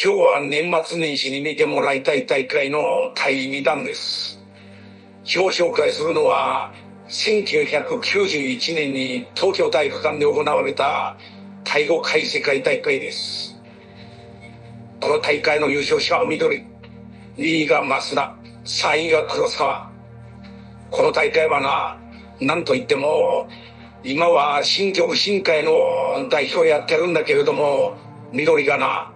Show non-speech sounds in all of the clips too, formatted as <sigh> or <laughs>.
今日は年末年始に見てもらいたい大会の第2弾です。今日紹介するのは、1991年に東京体育館で行われた第5回世界大会です。この大会の優勝者は緑、2位が増田、3位が黒沢。この大会はな、なんといっても、今は新曲新会の代表やってるんだけれども、緑がな、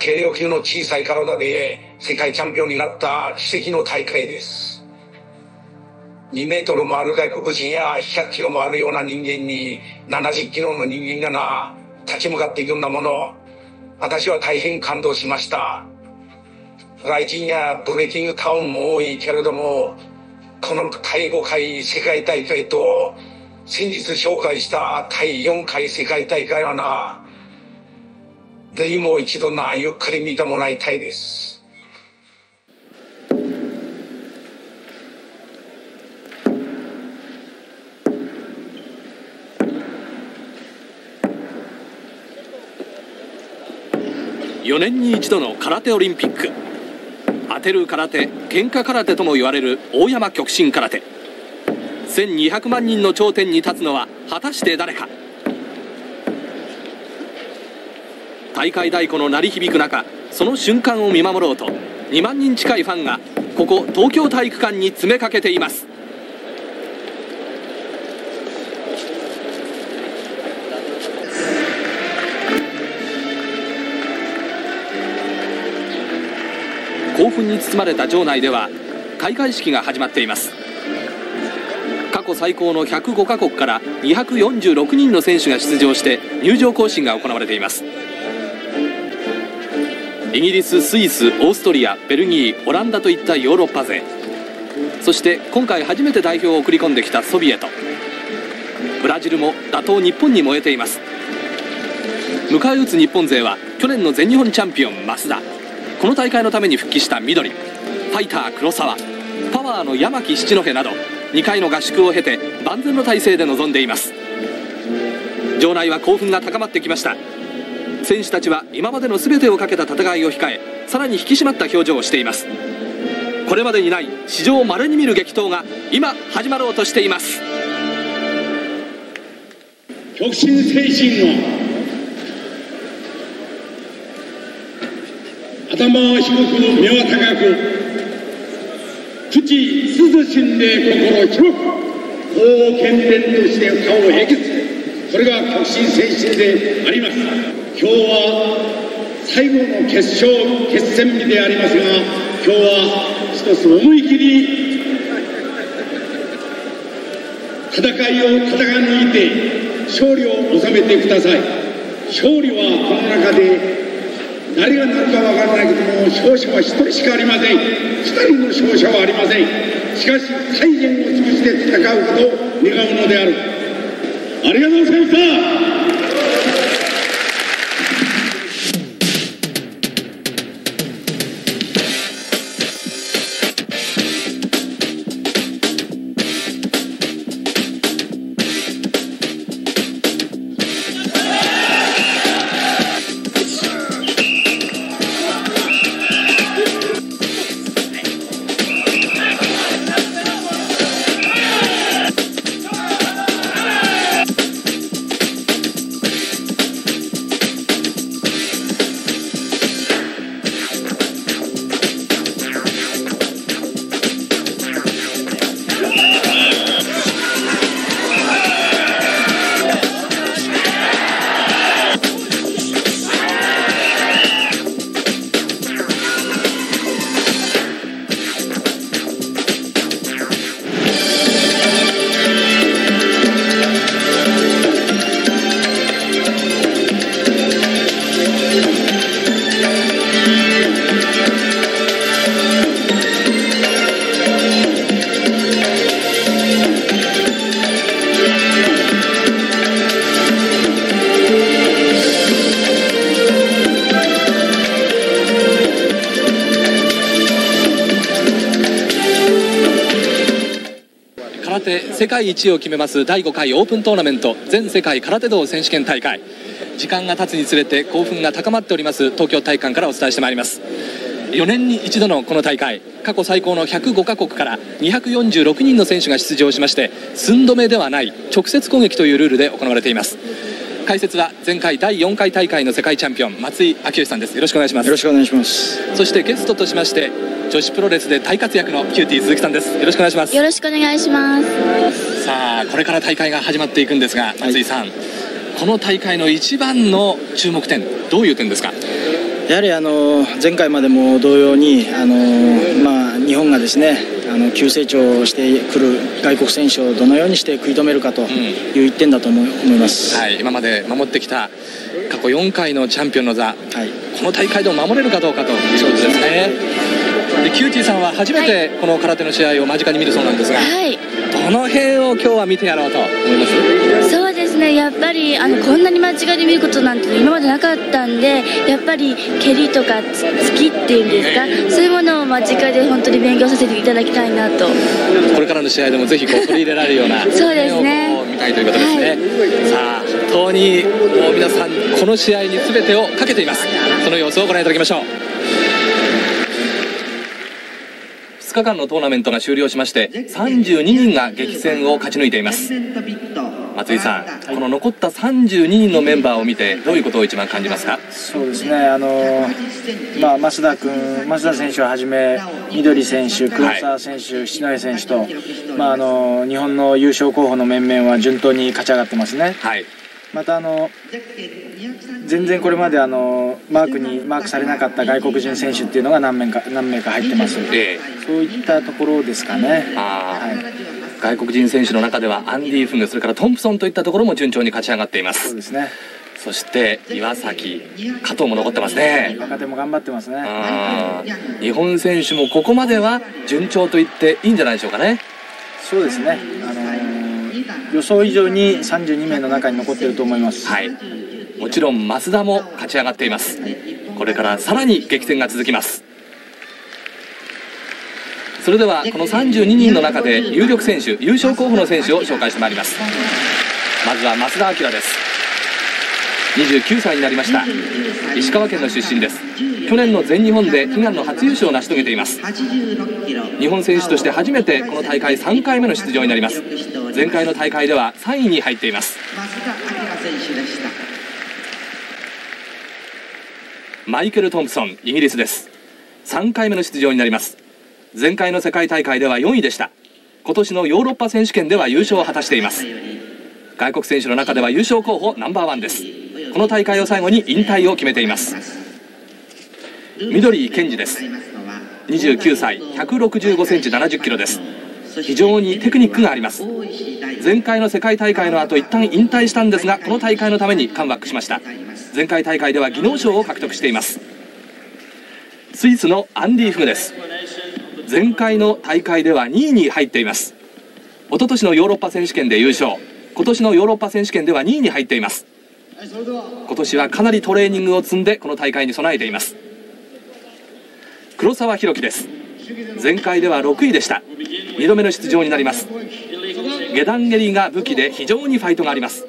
軽量級の小さい体で世界チャンピオンになった奇跡の大会です。2メートルもある外国人や100キロもあるような人間に70キロの人間がな、立ち向かっていくんだもの。私は大変感動しました。ライジンやブレイキングタウンも多いけれども、この第5回世界大会と先日紹介した第4回世界大会はな、ぜひもう一度な、ゆっくり見てもらいたいです。4年に一度の空手オリンピック。当てる空手喧嘩空手とも言われる大山極真空手。1200万人の頂点に立つのは果たして誰か。大会太鼓の鳴り響く中その瞬間を見守ろうと2万人近いファンがここ東京体育館に詰めかけています。興奮に包まれた場内では開会式が始まっています。過去最高の105カ国から246人の選手が出場して入場行進が行われています。イギリススイスオーストリアベルギーオランダといったヨーロッパ勢。そして今回初めて代表を送り込んできたソビエト。ブラジルも打倒日本に燃えています。迎え撃つ日本勢は去年の全日本チャンピオン増田。この大会のために復帰した緑。ファイター黒沢。パワーの山木七戸など。2回の合宿を経て万全の体制で臨んでいます。場内は興奮が高まってきました。選手たちは今までの全てをかけた戦いを控えさらに引き締まった表情をしています。これまでにない史上稀に見る激闘が今始まろうとしています。極真精神の頭は低く目は高く口涼しんで心広くこう健全として顔をへきつそれが極真精神であります。今日は最後の決勝決戦日でありますが今日は一つ思い切り戦いを戦い抜いて勝利を収めてください。勝利はこの中で誰がなるかわからないけども勝者は一人しかありません。一人の勝者はありません。しかし最善を尽くして戦うことを願うのである。ありがとうございました。世界一を決めます第5回オープントーナメント全世界空手道選手権大会。時間が経つにつれて興奮が高まっております。東京体育館からお伝えしてまいります。4年に一度のこの大会過去最高の105カ国から246人の選手が出場しまして寸止めではない直接攻撃というルールで行われています。解説は前回第4回大会の世界チャンピオン松井明義さんです。よろしくお願いします。よろしくお願いします。そしてゲストとしまして女子プロレスで大活躍のキューティー鈴木さんです。よろしくお願いします。よろしくお願いします。さあこれから大会が始まっていくんですが松井さん、はい、この大会の一番の注目点どういう点ですか？やはりあの前回までも同様にあの、まあ、日本がですねあの急成長してくる外国選手をどのようにして食い止めるかという一点だと思います、はい、今まで守ってきた過去4回のチャンピオンの座、はい、この大会でも守れるかどうかということですね。でキューティーさんは初めてこの空手の試合を間近に見るそうなんですが、はい、どの辺を今日は見てやろうと思います？そうですね。やっぱりあのこんなに間近で見ることなんて今までなかったんでやっぱり蹴りとか突きっていうんですか、そういうものを間近で本当に勉強させていただきたいなと。これからの試合でもぜひこう取り入れられるような <laughs> そうですね。見たいということですね、はい、さあ本当にもう皆さんこの試合に全てをかけています。その様子をご覧いただきましょう2日間のトーナメントが終了しまして32人が激戦を勝ち抜いています。松井さん、この残った32人のメンバーを見てどういうことを一番感じますか？そうですね。あのまあ、増田君増田選手をはじめ緑選手黒沢選手、はい、篠谷選手と、まあ、あの日本の優勝候補の面々は順当に勝ち上がってますね、はい、またあの全然これまであのマークにマークされなかった外国人選手っていうのが何名か何名か入ってます、えー、そういったところですかね、はい、外国人選手の中ではアンディ・フングそれからトンプソンといったところも順調に勝ち上がっています。そうですね。そして岩崎加藤も残ってますね。若手も頑張ってますね。日本選手もここまでは順調と言っていいんじゃないでしょうかね。そうですね。あのー、予想以上に32名の中に残っていると思います。はい。もちろん増田も勝ち上がっています。これからさらに激戦が続きます。それではこの32人の中で有力選手優勝候補の選手を紹介してまいります。まずは増田明です。29歳になりました。石川県の出身です。去年の全日本で悲願の初優勝を成し遂げています。日本選手として初めてこの大会3回目の出場になります。前回の大会では3位に入っています。マイケル・トンプソンイギリスです。3回目の出場になります。前回の世界大会では4位でした。今年のヨーロッパ選手権では優勝を果たしています。外国選手の中では優勝候補ナンバーワンです。この大会を最後に引退を決めています。緑健二です。29歳165センチ70キロです。非常にテクニックがあります。前回の世界大会の後一旦引退したんですがこの大会のためにカムバックしました。前回大会では技能賞を獲得しています。スイスのアンディ・フグです。前回の大会では2位に入っています。一昨年のヨーロッパ選手権で優勝。今年のヨーロッパ選手権では2位に入っています。今年はかなりトレーニングを積んでこの大会に備えています。黒沢弘樹です。前回では6位でした。2度目の出場になります。下段蹴りが武器で非常にファイトがあります。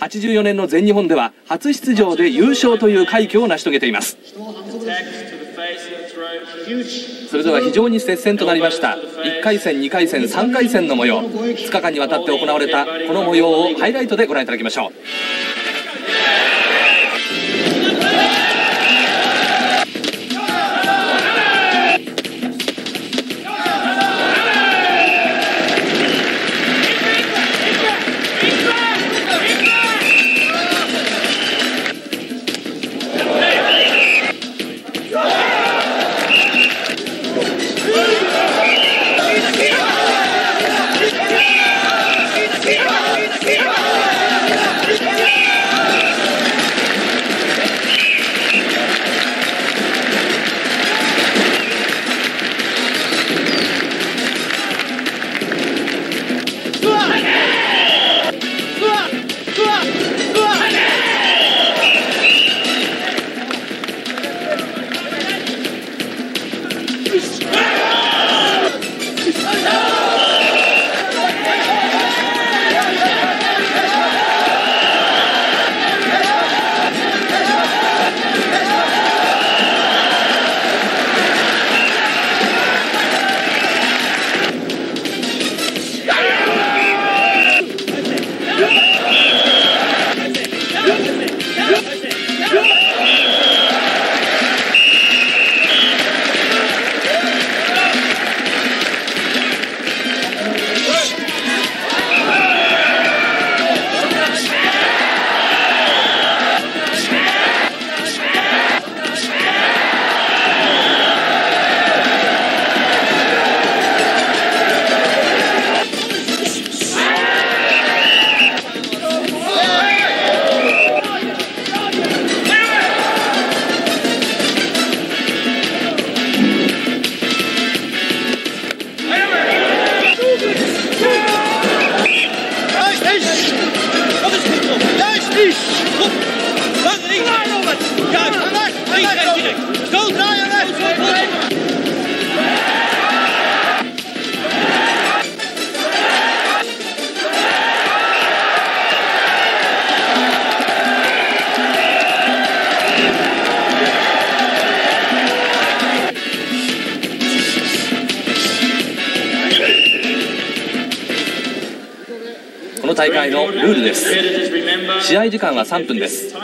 84年の全日本では初出場で優勝という快挙を成し遂げています。それでは非常に接戦となりました。1回戦2回戦3回戦の模様。2日間にわたって行われたこの模様をハイライトでご覧いただきましょう。大会のルールです。試合時間は3分です。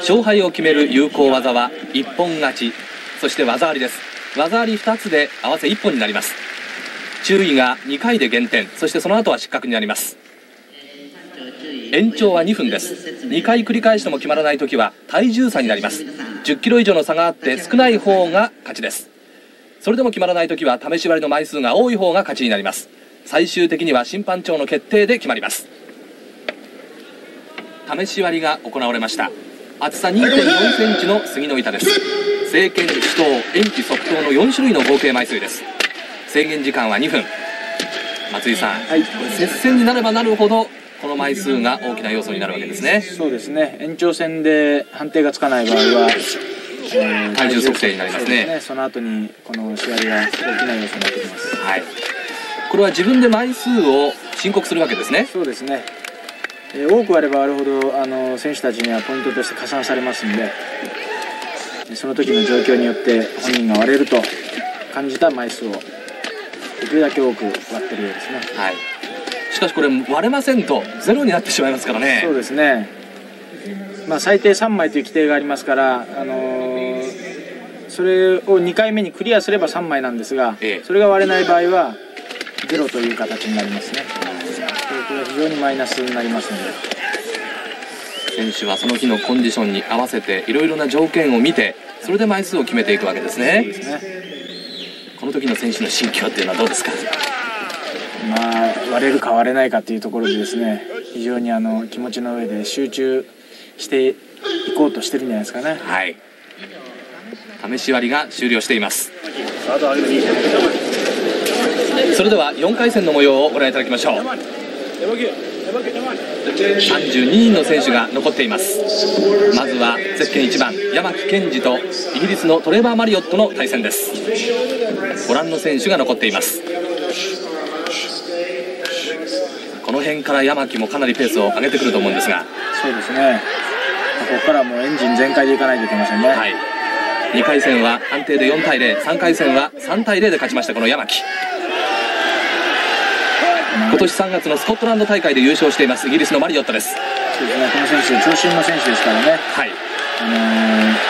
勝敗を決める有効技は一本勝ちそして技ありです。技あり2つで合わせ1本になります。注意が2回で減点そしてその後は失格になります。延長は2分です。2回繰り返しても決まらない時は体重差になります。10キロ以上の差があって少ない方が勝ちです。それでも決まらない時は試し割りの枚数が多い方が勝ちになります。最終的には審判長の決定で決まります。試し割りが行われました。厚さ2 4センチの杉の板です。正剣手刀延期即答の4種類の合計枚数です。制限時間は2分。松井さん、はい。接戦になればなるほどこの枚数が大きな要素になるわけですね。そうですね。延長戦で判定がつかない場合は、えー体重測定になりますね。そうですその後にこの試合が大きな要素になってきます。はい。これは自分で枚数を申告するわけですね。そうですね、えー多くあればあるほどあの選手たちにはポイントとして加算されますんでえーその時の状況によって本人が割れると感じた枚数をできるだけ多く割ってるようですね。はい。しかしこれ割れませんとゼロになってしまいますからね。そうですね、まあ、最低3枚という規定がありますから、あのーそれを2回目にクリアすれば3枚なんですが、ええ。それが割れない場合はゼロという形になりますね。でこれは非常にマイナスになりますので、選手はその日のコンディションに合わせていろいろな条件を見てそれで枚数を決めていくわけですね。ねこの時の選手の心境っていうのはどうですか？まあ、割れるか割れないかというところでですね非常にあの気持ちの上で集中していこうとしてるんじゃないですかね。はい。試し割りが終了しています。それでは4回戦の模様をご覧いただきましょう32人の選手が残っています。まずはゼッケン1番山木健二とイギリスのトレーバー・マリオットの対戦です。ご覧の選手が残っています。この辺から山木もかなりペースを上げてくると思うんですが。そうですね。ここからもうエンジン全開でいかないといけませんね。はい、2回戦は安定で4対03回戦は3対0で勝ちましたこの山木今年3月のスコットランド大会で優勝していますイギリスのマリオットです。そうですねこの選手長身の選手ですからね。はい。あの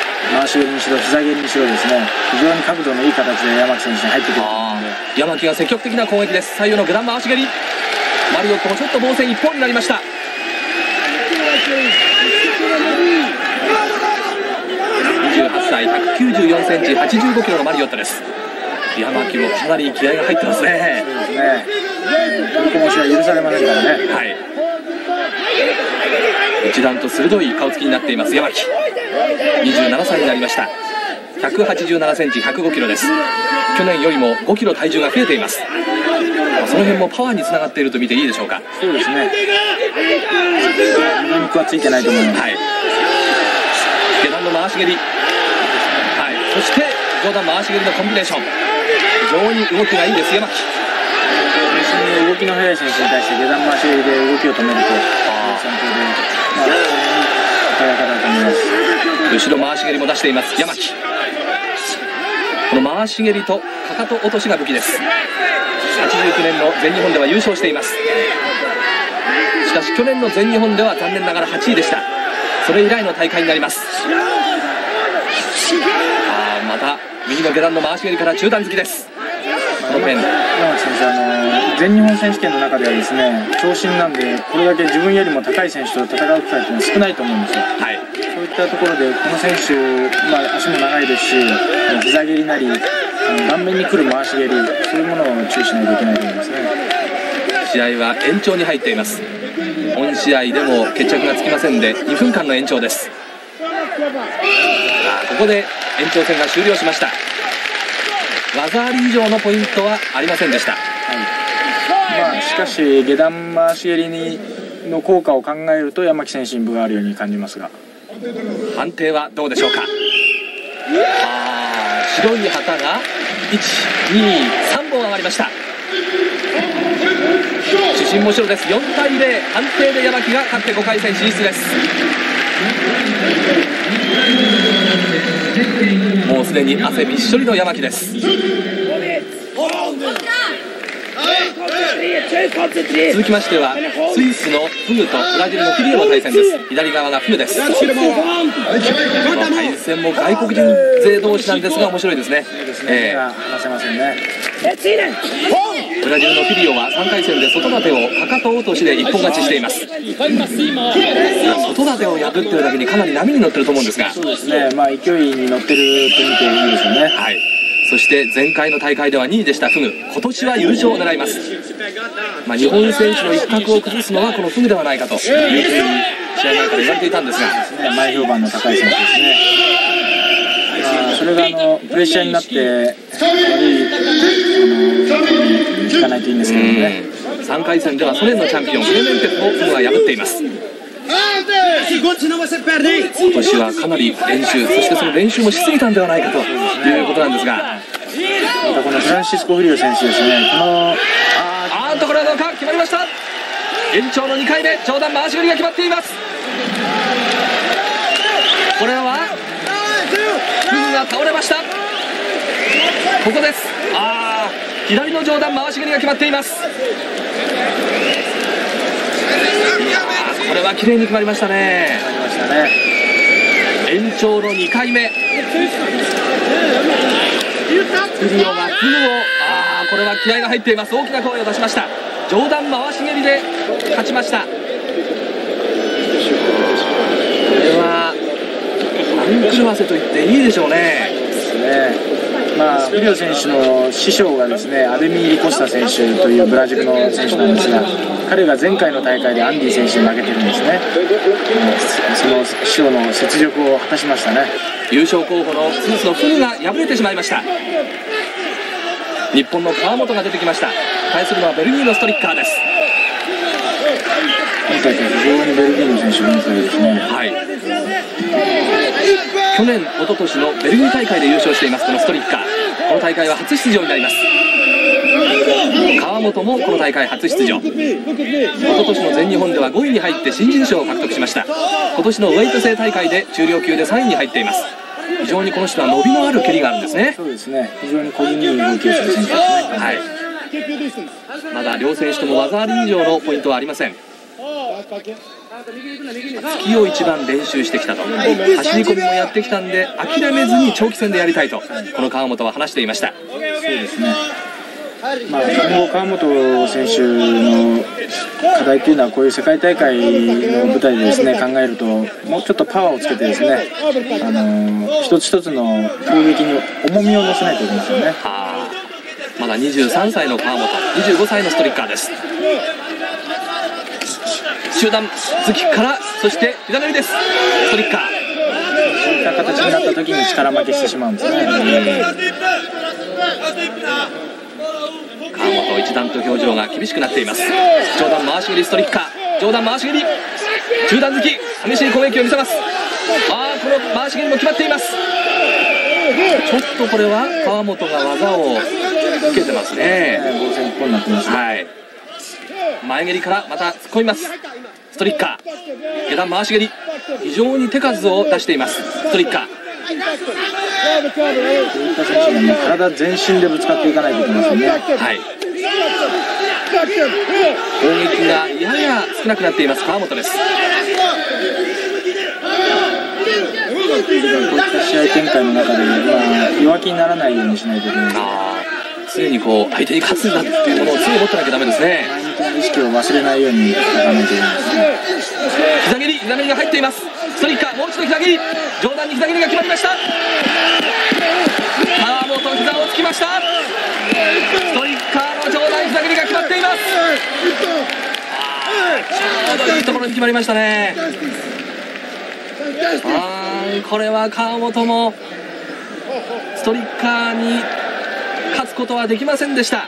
ー回し蹴りにしろ膝蹴りにしろですね。非常に角度のいい形で山木選手に入ってくる山木が積極的な攻撃です。左右の下段回し蹴り。マリオットもちょっと防戦一本になりました。28歳194センチ85キロのマリオットです。山木もかなり気合が入ってますね。そうですね取りこぼしは許されませんからね。はい。一段と鋭い顔つきになっています山木。27歳になりました。187センチ105キロです。去年よりも5キロ体重が増えています。その辺もパワーにつながっていると見ていいでしょうか。そうですね。胸肉はついてないと思います。はい。下段の回し蹴り。はい。そして上段回し蹴りのコンビネーション。非常に動きがいいです山木の動きの速い選手に対して下段回し蹴りで動きを止めるとあ戦闘でまあ戦い方だと思います。後ろ回し蹴りも出しています。山木。この回し蹴りとかかと落としが武器です。89年の全日本では優勝しています。しかし去年の全日本では残念ながら8位でした。それ以来の大会になります。あーまた右の下段の回し蹴りから中段突きですこの面山木選手あの全日本選手権の中ではですね長身なんでこれだけ自分よりも高い選手と戦う機会っていうのは少ないと思うんですよ。はい。そういったところでこの選手、まあ、足も長いですし膝蹴りなり顔面に来る回し蹴りそういうものを注意しないといけないと思いますね。試合は延長に入っています。本試合でも決着がつきませんで2分間の延長です。ここで延長戦が終了しました技あり以上のポイントはありませんでした。まあ、しかし下段回し蹴りにの効果を考えると山木選手に分があるように感じますが。判定はどうでしょうか。あ白い旗が123本上がりました。主審も白です。4対0判定で山木が勝って5回戦進出ですもうすでに汗びっしょりの山木です。続きましてはスイスのフグとブラジルのフィリオの対戦です。左側がフグです。この対戦も外国人勢同士なんですが面白いですね。えー、話せません。ねブラジルのフィリオは3回戦で外盾をかかと落としで一本勝ちしています。外盾を破ってるだけにかなり波に乗ってると思うんですが。そうですね。まあ勢いに乗ってると見ていいですよね。はいそして前回の大会では2位でしたフグ。今年は優勝を狙います、まあ、日本選手の一角を崩すのはこのフグではないかと。試合前から言われていたんですが。前評判の高い選手ですね、まあ、それがあのプレッシャーになって悪いあの効かないといいんですけどね。3回戦ではソ連のチャンピオンクレメンテスをフグは破っています今年はかなり練習そしてその練習もしすぎたんではないかということなんですがまたこのフランシスコ・フリオ選手ですね。このあーとこれはどうか決まりました。延長の2回目上段回し蹴りが決まっています。これはフグが倒れました。ここです。ああ左の上段回し蹴りが決まっています。これは綺麗に決まりましたね。ましたね延長の2回目。フリオがフグをああこれは気合が入っています。大きな声を出しました。上段回し蹴りで勝ちました。これは番狂わせと言っていいでしょうね。ですね。まあ、フリオ選手の師匠がですねアデミーリ・コスタ選手というブラジルの選手なんですが彼が前回の大会でアンディ選手に負けてるんですね。その師匠の雪辱を果たしましたね。優勝候補のスイスのフグが敗れてしまいました。日本の川本が出てきました。対するのはベルギーのストリッカーです。今大会非常にベルギーの選手がいいですね。はい去年、一昨年のベルギー大会で優勝していますこのストリッカー。この大会は初出場になります。川本もこの大会初出場。一昨年の全日本では5位に入って新人賞を獲得しました。今年のウェイト制大会で中量級で3位に入っています。非常にこの人は伸びのある蹴りがあるんですね。そうですね。非常に小気味いい動きをする選手ですね。はい。まだ両選手とも技あり以上のポイントはありません突きを一番練習してきたと。走り込みもやってきたんで諦めずに長期戦でやりたいと。この川本は話していました。そうですね。まあ、今後、川本選手の課題というのは、こういう世界大会の舞台でです、ね、考えると、もうちょっとパワーをつけて、ですねあの一つ一つの攻撃に重みを乗せないといけないですよね。はあ、まだ23歳の川本、25歳のストリッカーです。集団突きから、そして左投げです、ストリッカー。そういった形になった時に力負けしてしまうんですね。川本一段と表情が厳しくなっています。上段回し蹴りストリッカー。上段回し蹴り。中段突き。激しい攻撃を見せます。ああこの回し蹴りも決まっています。ちょっとこれは川本が技をつけてますね防戦一本になってますね。はい前蹴りからまた突っ込みます。ストリッカー。下段回し蹴り。非常に手数を出しています。ストリッカー。こういった選手がね、体全身でぶつかっていかないといけませんね。はい。攻撃がやや少なくなっています。川本です。こういった試合展開の中で、まあ、弱気にならないようにしないといけない。常にこう相手に勝つんだっていうものを常に持ってなきゃダメですね。意識を忘れないように戦わないといけないです。膝蹴り膝蹴りが入っています。ストリッカーもう一度膝蹴り。上段に膝蹴りが決まりました。川本膝をつきました。ストリッカーの上段膝蹴りが決まっています。ちょうどいいところに決まりましたね。あーこれは川本もストリッカーに勝つことはできませんでした。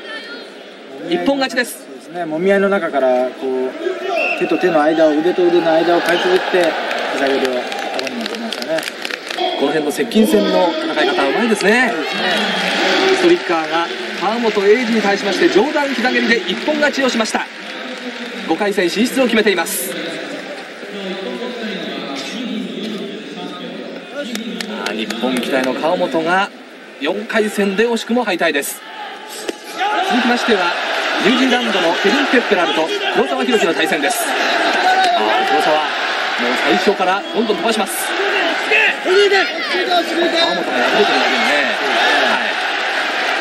一本勝ちです。そうですね、もみ合いの中からこう手と手の間を腕と腕の間をかいくぐって膝蹴りを顎に持ってきましたね。この辺の接近戦の戦い方うまいですね。ストリッカーが川本英二に対しまして上段膝蹴りで一本勝ちをしました。5回戦進出を決めています。あ日本期待の川本が4回戦で惜しくも敗退です。続きましてはニュージーランドのケビン・ペッペラルと黒沢宏樹の対戦です。あ黒沢もう最初からどんどん飛ばします。川本が敗れてるだけにね、はい。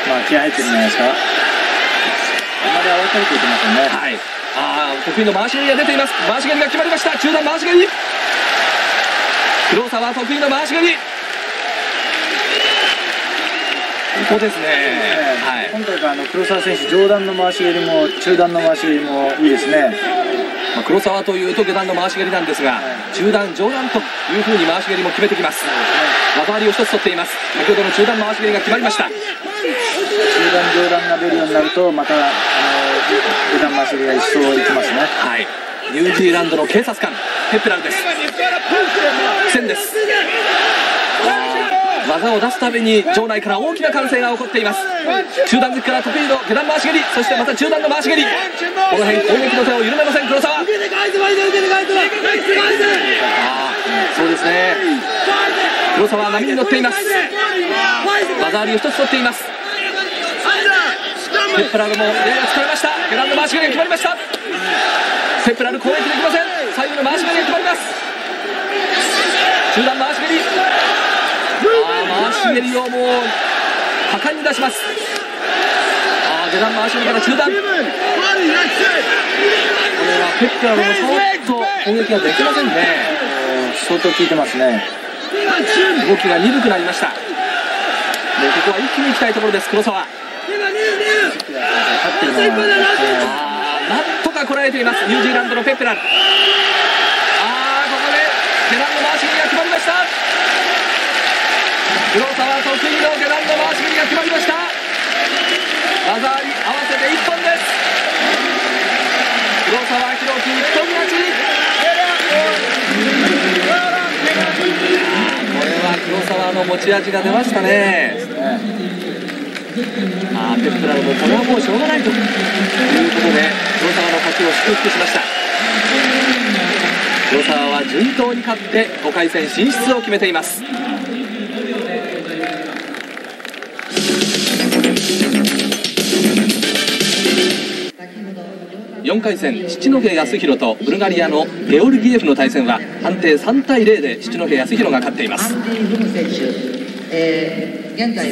まあ気合入ってるんじゃないですか。あんまり慌てるといけませんね。はい、ああ得意の回し蹴りが出ています。回し蹴りが決まりました。中段回し蹴り。黒沢得意の回し蹴りここですね。はい。今大会あの黒沢選手上段の回し蹴りも中段の回し蹴りもいいですね。まあ、黒沢というと下段の回し蹴りなんですが中段上段というふうに回し蹴りも決めてきます。技ありを一つ取っています。先ほどの中段回し蹴りが決まりました。中段上段が出るようになるとまたあの下段回し蹴りが一層いきますね。はい。ニュージーランドの警察官ペッペラルです。苦戦です技を出すたびに場内から大きな歓声が起こっています。中段突きから得意の下段回し蹴りそしてまた中段の回し蹴り。この辺攻撃の手を緩めません黒沢。そうですね。黒沢は波に乗っています。技ありを一つ取っています。ペッペラルもやや疲れました。下段の回し蹴りが決まりました。ペッペラル攻撃できません。最後の回し蹴りが決まります。中段回し蹴りあー回し蹴りをもう果敢に出しますあー下段回し蹴りから中段これはペッペラルもちょっと攻撃ができませんね相当効いてますね動きが鈍くなりましたもうここは一気に行きたいところです黒沢なんとかこらえていますニュージーランドのペッペラルあーここで下段の回し蹴りが決まりました黒沢得意の下段の回し蹴りが決まりました。技あり合わせて一本です。黒沢弘樹一本勝ち。これは黒沢の持ち味が出ましたね。あーペップラルもこれはもうしょうがないということで黒沢の勝ちを祝福しました。黒沢は順当に勝って5回戦進出を決めています。4回戦七戸康弘とブルガリアのゲオルギエフの対戦は判定3対0で七戸康弘が勝っています。続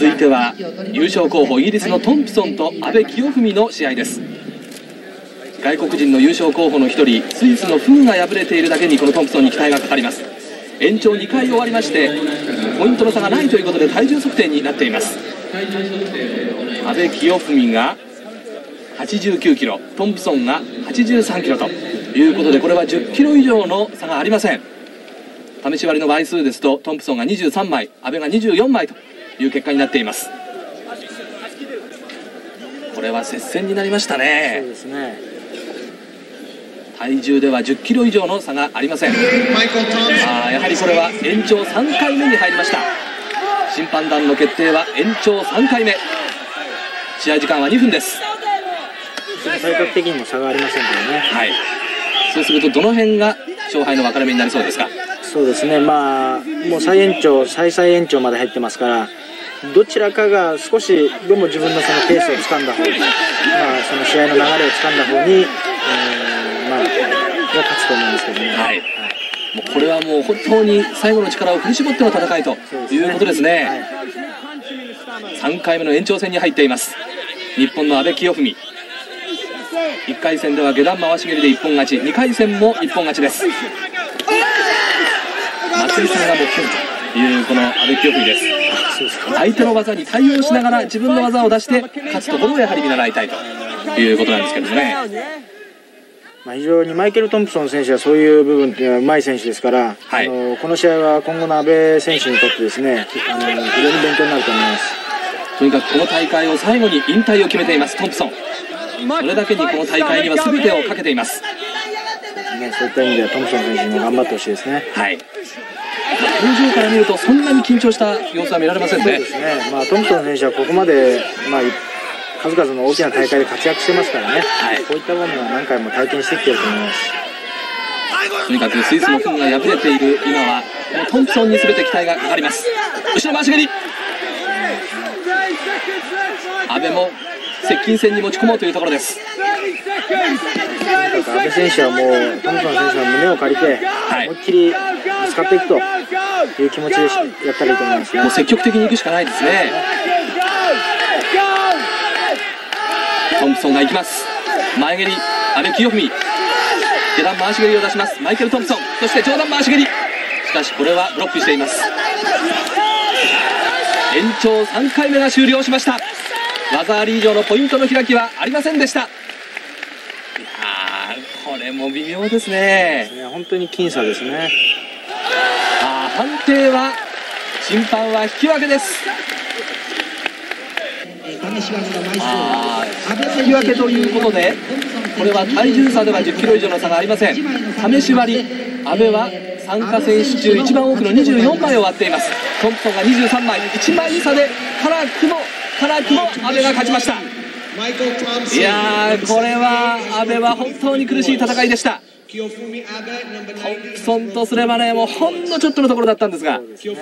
いては優勝候補イギリスのトンプソンと阿部清文の試合です。外国人の優勝候補の一人スイスのフグが敗れているだけにこのトンプソンに期待がかかります。延長2回終わりましてポイントの差がないということで体重測定になっています。阿部清文が89キロトンプソンが83キロということでこれは10キロ以上の差がありません。試し割りの倍数ですとトンプソンが23枚阿部が24枚という結果になっています。これは接戦になりましたそうねですね。体重では10キロ以上の差がありません。あーやはりこれは延長3回目に入りました。審判団の決定は延長3回目。試合時間は2分です体格的にも差がありませんけどね。はい。そうするとどの辺が勝敗の分かれ目になりそうですか？そうですね。まあもう再延長再々延長まで入ってますからどちらかが少しでも自分のそのペースをつかんだ方、まあ、その試合の流れをつかんだ方に、えーまあ、が勝つと思うんですけどね。はい。もうこれはもう本当に最後の力を振り絞っての戦いということですね。3回目の延長戦に入っています。日本の阿部清文1回戦では下段回し蹴りで一本勝ち。2回戦も一本勝ちです。松井さんが目標というこの阿部清文です。相手の技に対応しながら自分の技を出して勝つところをやはり見習いたいということなんですけどもね。まあ、非常にマイケル・トンプソン選手はそういう部分っていうのはうまい選手ですから、はい。あのこの試合は今後の阿部選手にとってですねあの非常に勉強になると思います。とにかくこの大会を最後に引退を決めていますトンプソンそれだけにこの大会には全てをかけています。ね、そういった意味ではトンプソン選手にも頑張ってほしいですね。はい。表情から見るとそんなに緊張した様子は見られませんね。そうですね、まあ、トンプソン選手はここまで、まあ、数々の大きな大会で活躍してますからね、はい。こういったものは何回も体験してきてると思います。とにかくスイスの軍が敗れている今はこのトンプソンに全て期待がかかります。後ろ回し蹴り。阿部も接近戦に持ち込もうというところです。阿部選手はもうトンプソン選手の胸を借りて、い。思いっきり使っていくという気持ちでしやったらいいと思いますね。もう。積極的に行くしかないですね。トンプソンが行きます。前蹴り阿部清文。下段回し蹴りを出します。マイケル・トンプソン。そして上段回し蹴り。しかしこれはブロックしています。延長3回目が終了しました技あり以上のポイントの開きはありませんでした。いやーこれも微妙ですね。いや本当に僅差ですね。あー判定は審判は引き分けです。引き分けということでこれは体重差では1 0キロ以上の差がありません。試し割り阿部は参加選手中一番多くの24枚を割っています。トンプソンが23枚1枚差で辛くも辛くも阿部が勝ちました。いやーこれは阿部は本当に苦しい戦いでした。トンプソンとすればねもうほんのちょっとのところだったんですが。本当に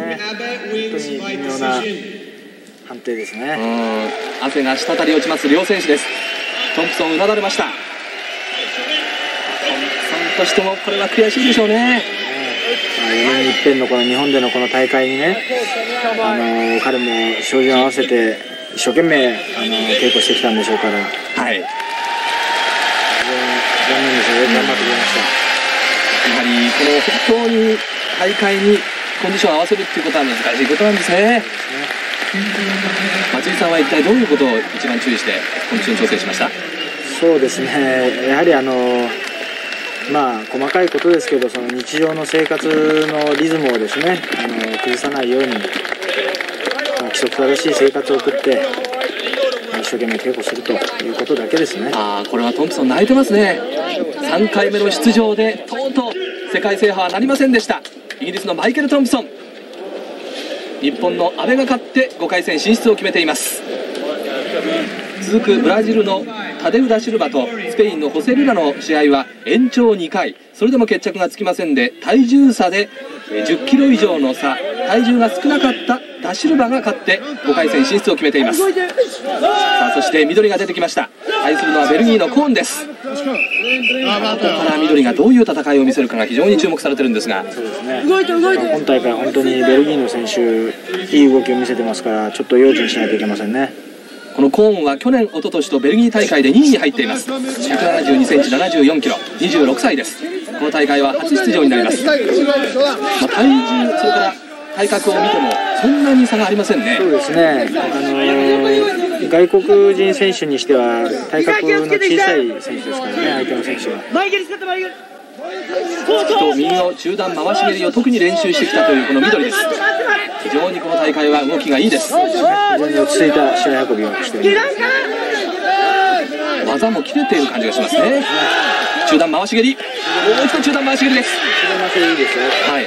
微妙な判定ですね。うん。汗が滴り落ちます両選手です。トンプソンうなだれました。トンプソンとしてもこれは悔しいでしょうね。まあ、4年に一遍のこの日本でのこの大会にね、あの彼も照準を合わせて一生懸命あの稽古してきたんでしょうから、非はい。残念ですよ、頑張ってくれましはりこの本当に大会にコンディションを合わせるっていうことは難しいことなんですね。松井さんは一体どういうことを一番注意してコンディション調整しましたた？そうですね、やはりあのまあ細かいことですけど、その日常の生活のリズムをですね、あの崩さないように、規則正しい生活を送って、一生懸命稽古するということだけですね。ああこれはトンプソン泣いてますね。3回目の出場でとうとう世界制覇はなりませんでした。イギリスのマイケル・トンプソン。日本の阿部が勝って5回戦進出を決めています。続くブラジルのタデウダ・シルバとスペインのホセ・リラの試合は延長2回。それでも決着がつきませんで体重差で1 0キロ以上の差。体重が少なかったダシルバが勝って5回戦進出を決めています。さあそして緑が出てきました。対するのはベルギーのコーンです。ここから緑がどういう戦いを見せるかが非常に注目されてるんですが。そうですね。今大会本当にベルギーの選手いい動きを見せてますからちょっと用心しないといけませんね。このコーンは去年、一昨年とベルギー大会で2位に入っています。172センチ74キロ26歳です。この大会は初出場になります、まあ、体重それから体格を見てもそんなに差がありませんねそうですね。あのー外国人選手にしては体格の小さい選手ですからね相手の選手は。と右の中段回し蹴りを特に練習してきたというこの緑です非常にこの大会は動きがいいです非常に落ち着いた試合運びをしています。技も切れている感じがしますね中段回し蹴りもう一度中段回し蹴りですそれいいですよ。はい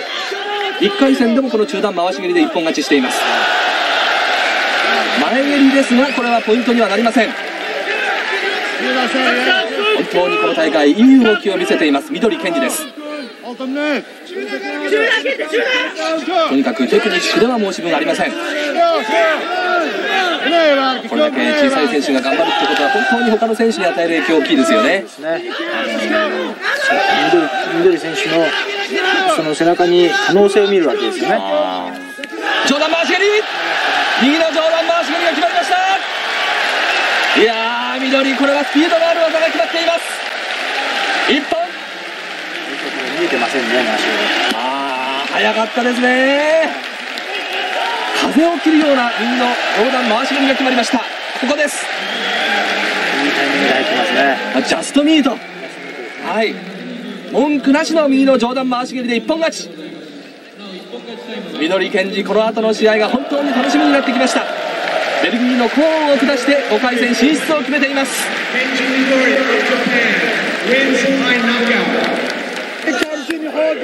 1回戦でもこの中段回し蹴りで一本勝ちしています。前蹴りですがこれはポイントにはなりません。本当にこの大会いい動きを見せています。緑健二です。とにかくテクニックでは申し分ありませんこれだけ小さい選手が頑張るってことは本当に他の選手に与える影響大きいですよねね。あのー緑選手のその背中に可能性を見るわけですよね。上段回し蹴り右の上段回し蹴りが決まりましたいやー緑これはスピードのある技が決まっています一本見えてませんね、あー早かったですね。風を切るような右の上段回し蹴りが決まりました。ここです。いいタイミングで入ってますね。あジャストミート。はい。文句なしの右の上段回し蹴りで一本勝ち。緑健二この後の試合が本当に楽しみになってきました。ベルギーのコーンを下して5回戦進出を決めています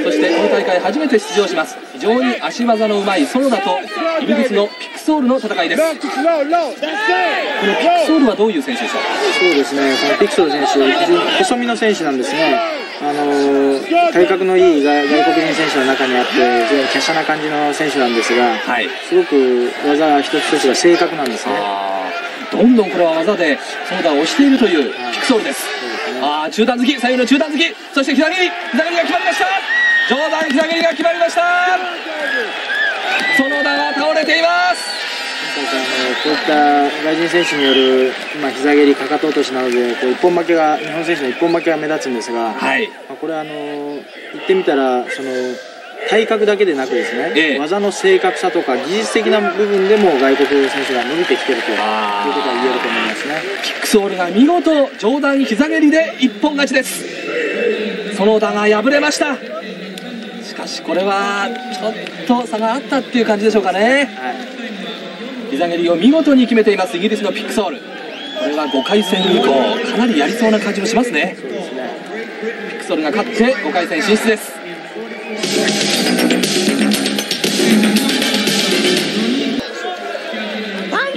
そしてこの大会初めて出場します。非常に足技のうまい園田とイギリスのピクソールの戦いです。このピクソールはどういう選手でしょう？そうですね、このピクソル選手、非常に細身の選手なんですね、あのー体格のいい外外国人選手の中にあって、非常に華奢な感じの選手なんですが、はい。すごく技一つ一つが正確なんですね。あーどんどんこれは技で園田を押しているというピクソールです。あー中段突き左右の中段突きそして膝蹴り膝蹴りが決まりました上段膝蹴りが決まりました。園田が倒れています。こういった外人選手による、まあ、膝蹴り、かかと落としなどでこう一本負けが日本選手の一本負けが目立つんですが、はい。まあ、これはあの言ってみたらその体格だけでなくですね、ええ。技の正確さとか技術的な部分でも外国選手が伸びてきてるということは言えると思いますね。キックソールが見事上段膝蹴りで一本勝ちです。園田が敗れましたしかしこれはちょっと差があったっていう感じでしょうかね。はい。膝蹴りを見事に決めています。イギリスのピックソール。これは5回戦以降かなりやりそうな感じもしますね。ね。ピックソールが勝って5回戦進出です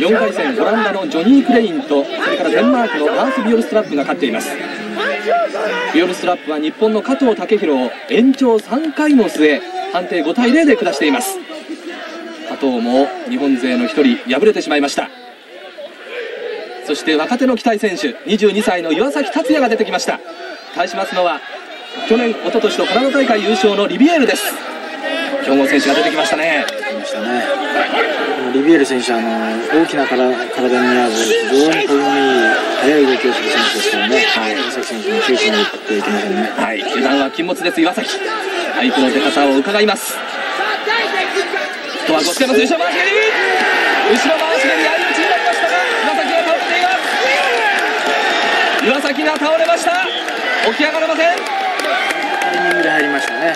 4回戦オランダのジョニー・クレインとそれからデンマークのラース・ビオルストラップが勝っています。ビオルストラップは日本の加藤武宏を延長3回の末判定5対0で下しています。加藤も日本勢の1人敗れてしまいました。そして若手の期待選手22歳の岩崎達也が出てきました。対しますのは去年一昨年とカナダ大会優勝のリビエールです。強豪選手が出てきましたね来ましたね。リビエル選手はあの大きな体体に似合う非常にいい速い動きをする選手ですからね。はい。岩崎選手も注意しないといけませんね。はい。油断は禁物です。岩崎。相手の出方を伺います。とはごしてます後ろ回し蹴り。後ろ回し蹴り相打ちになりましたが岩崎が倒れています。岩崎が倒れました。起き上がれません。タイミングで入りましたね。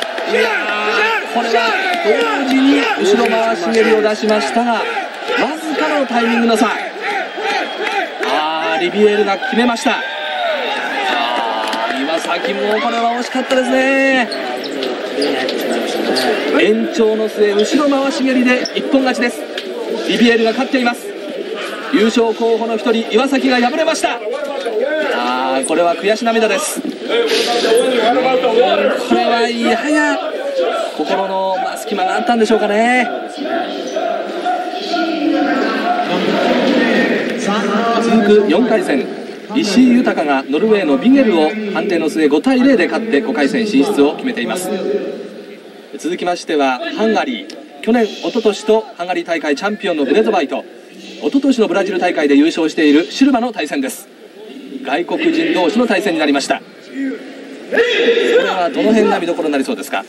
これは同時に後ろ回し蹴りを出しましたがわずかのタイミングの差。あーリビエールが決めました。あ岩崎もこれは惜しかったですね。延長の末後ろ回し蹴りで一本勝ちです。リビエールが勝っています。優勝候補の一人岩崎が敗れました。あーこれは悔し涙です。これはやや心のまあ隙間があったんでしょうかね。続く4回戦。石井豊がノルウェーのビゲルを判定の末5対0で勝って5回戦進出を決めています。続きましてはハンガリー。去年一昨年とハンガリー大会チャンピオンのブレゾバイと一昨年のブラジル大会で優勝しているシルバの対戦です。外国人同士の対戦になりました。これはどの辺が見どころになりそうですか？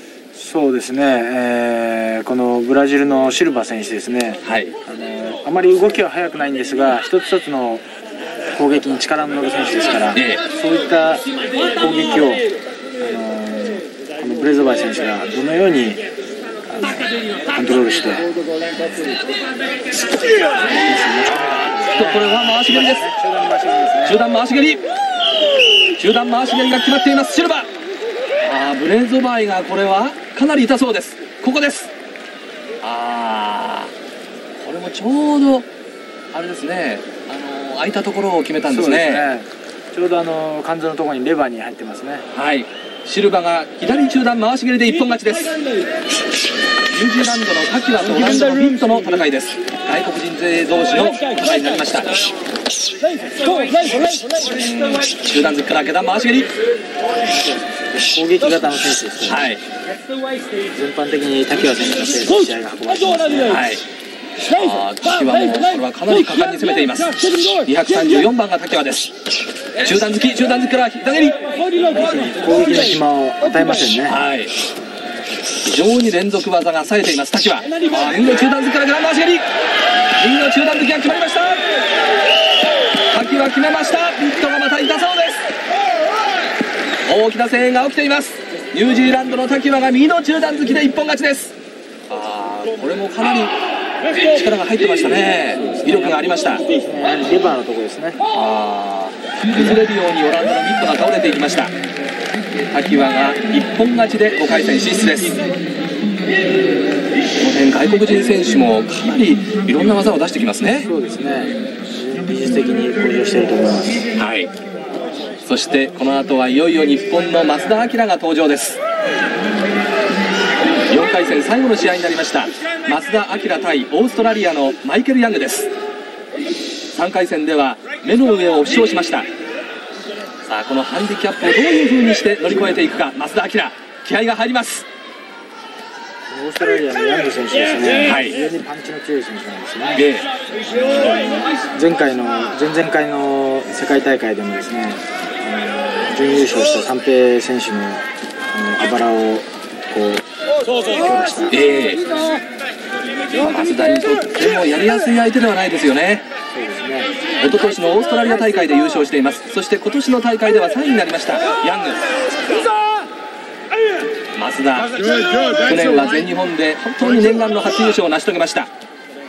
そうですね、えーこのブラジルのシルバ選手ですね、はい。あのあまり動きは速くないんですが、一つ一つの攻撃に力の乗る選手ですから、ええ。そういった攻撃を、あのこのブレゾバイ選手がどのようにコントロールして、とこれは回し蹴りです。中段回し蹴り。中段回し蹴りが決まっています。シルバあーブレゾバイがこれはかなり痛そうです。ここです。あーこれもちょうどあれですね。あの空いたところを決めたんですね。ですね。ちょうどあの肝臓のところにレバーに入ってますね。はいシルバが左中段回し蹴りで一本勝ちです。ニュージーランドのタキワとオランダのビットの戦いです。外国人勢同士の戦いになりました。中段突きから下段回し蹴り。攻撃型の選手ですから、はい。全般的に滝川選手の試合が運ばれてますね。はいあー滝はもうこれはかなり果敢に攻めています。234番が滝はです。中段突き中段突きから膝蹴り攻撃の暇を与えませんね。はい。非常に連続技が冴えています滝は右の中段突きからグラン回し蹴り右の中段突きが決まりました。滝は決めました。ビットがまた痛そうです。大きな声援が起きています。ニュージーランドの滝はが右の中段突きで一本勝ちです。あーこれもかなり力が入ってましたね。威力がありました。レバーのところですね。あー。崩れるようにオランダのミットが倒れていきました。滝輪が一本勝ちで5回戦進出です。この辺外国人選手もかなりいろんな技を出してきますね。そうですね。技術的に向上していると思います。はい。そしてこの後はいよいよ日本の増田明が登場です4回戦最後の試合になりました。増田明対オーストラリアのマイケル・ヤングです。3回戦では目の上を負傷しました。さあこのハンディキャップをどういう風にして乗り越えていくか。増田明気合が入ります。オーストラリアのヤング選手ですね、はい。非常にパンチの強い選手なんですね、ええ前回の前々回の世界大会でもですねあの準優勝した三平選手のあのあばらをこう強打したええ。増田にとってもやりやすい相手ではないですよね。そうですね一昨年のオーストラリア大会で優勝しています。そして今年の大会では3位になりました。ヤング。増田去年は全日本で本当に念願の初優勝を成し遂げました。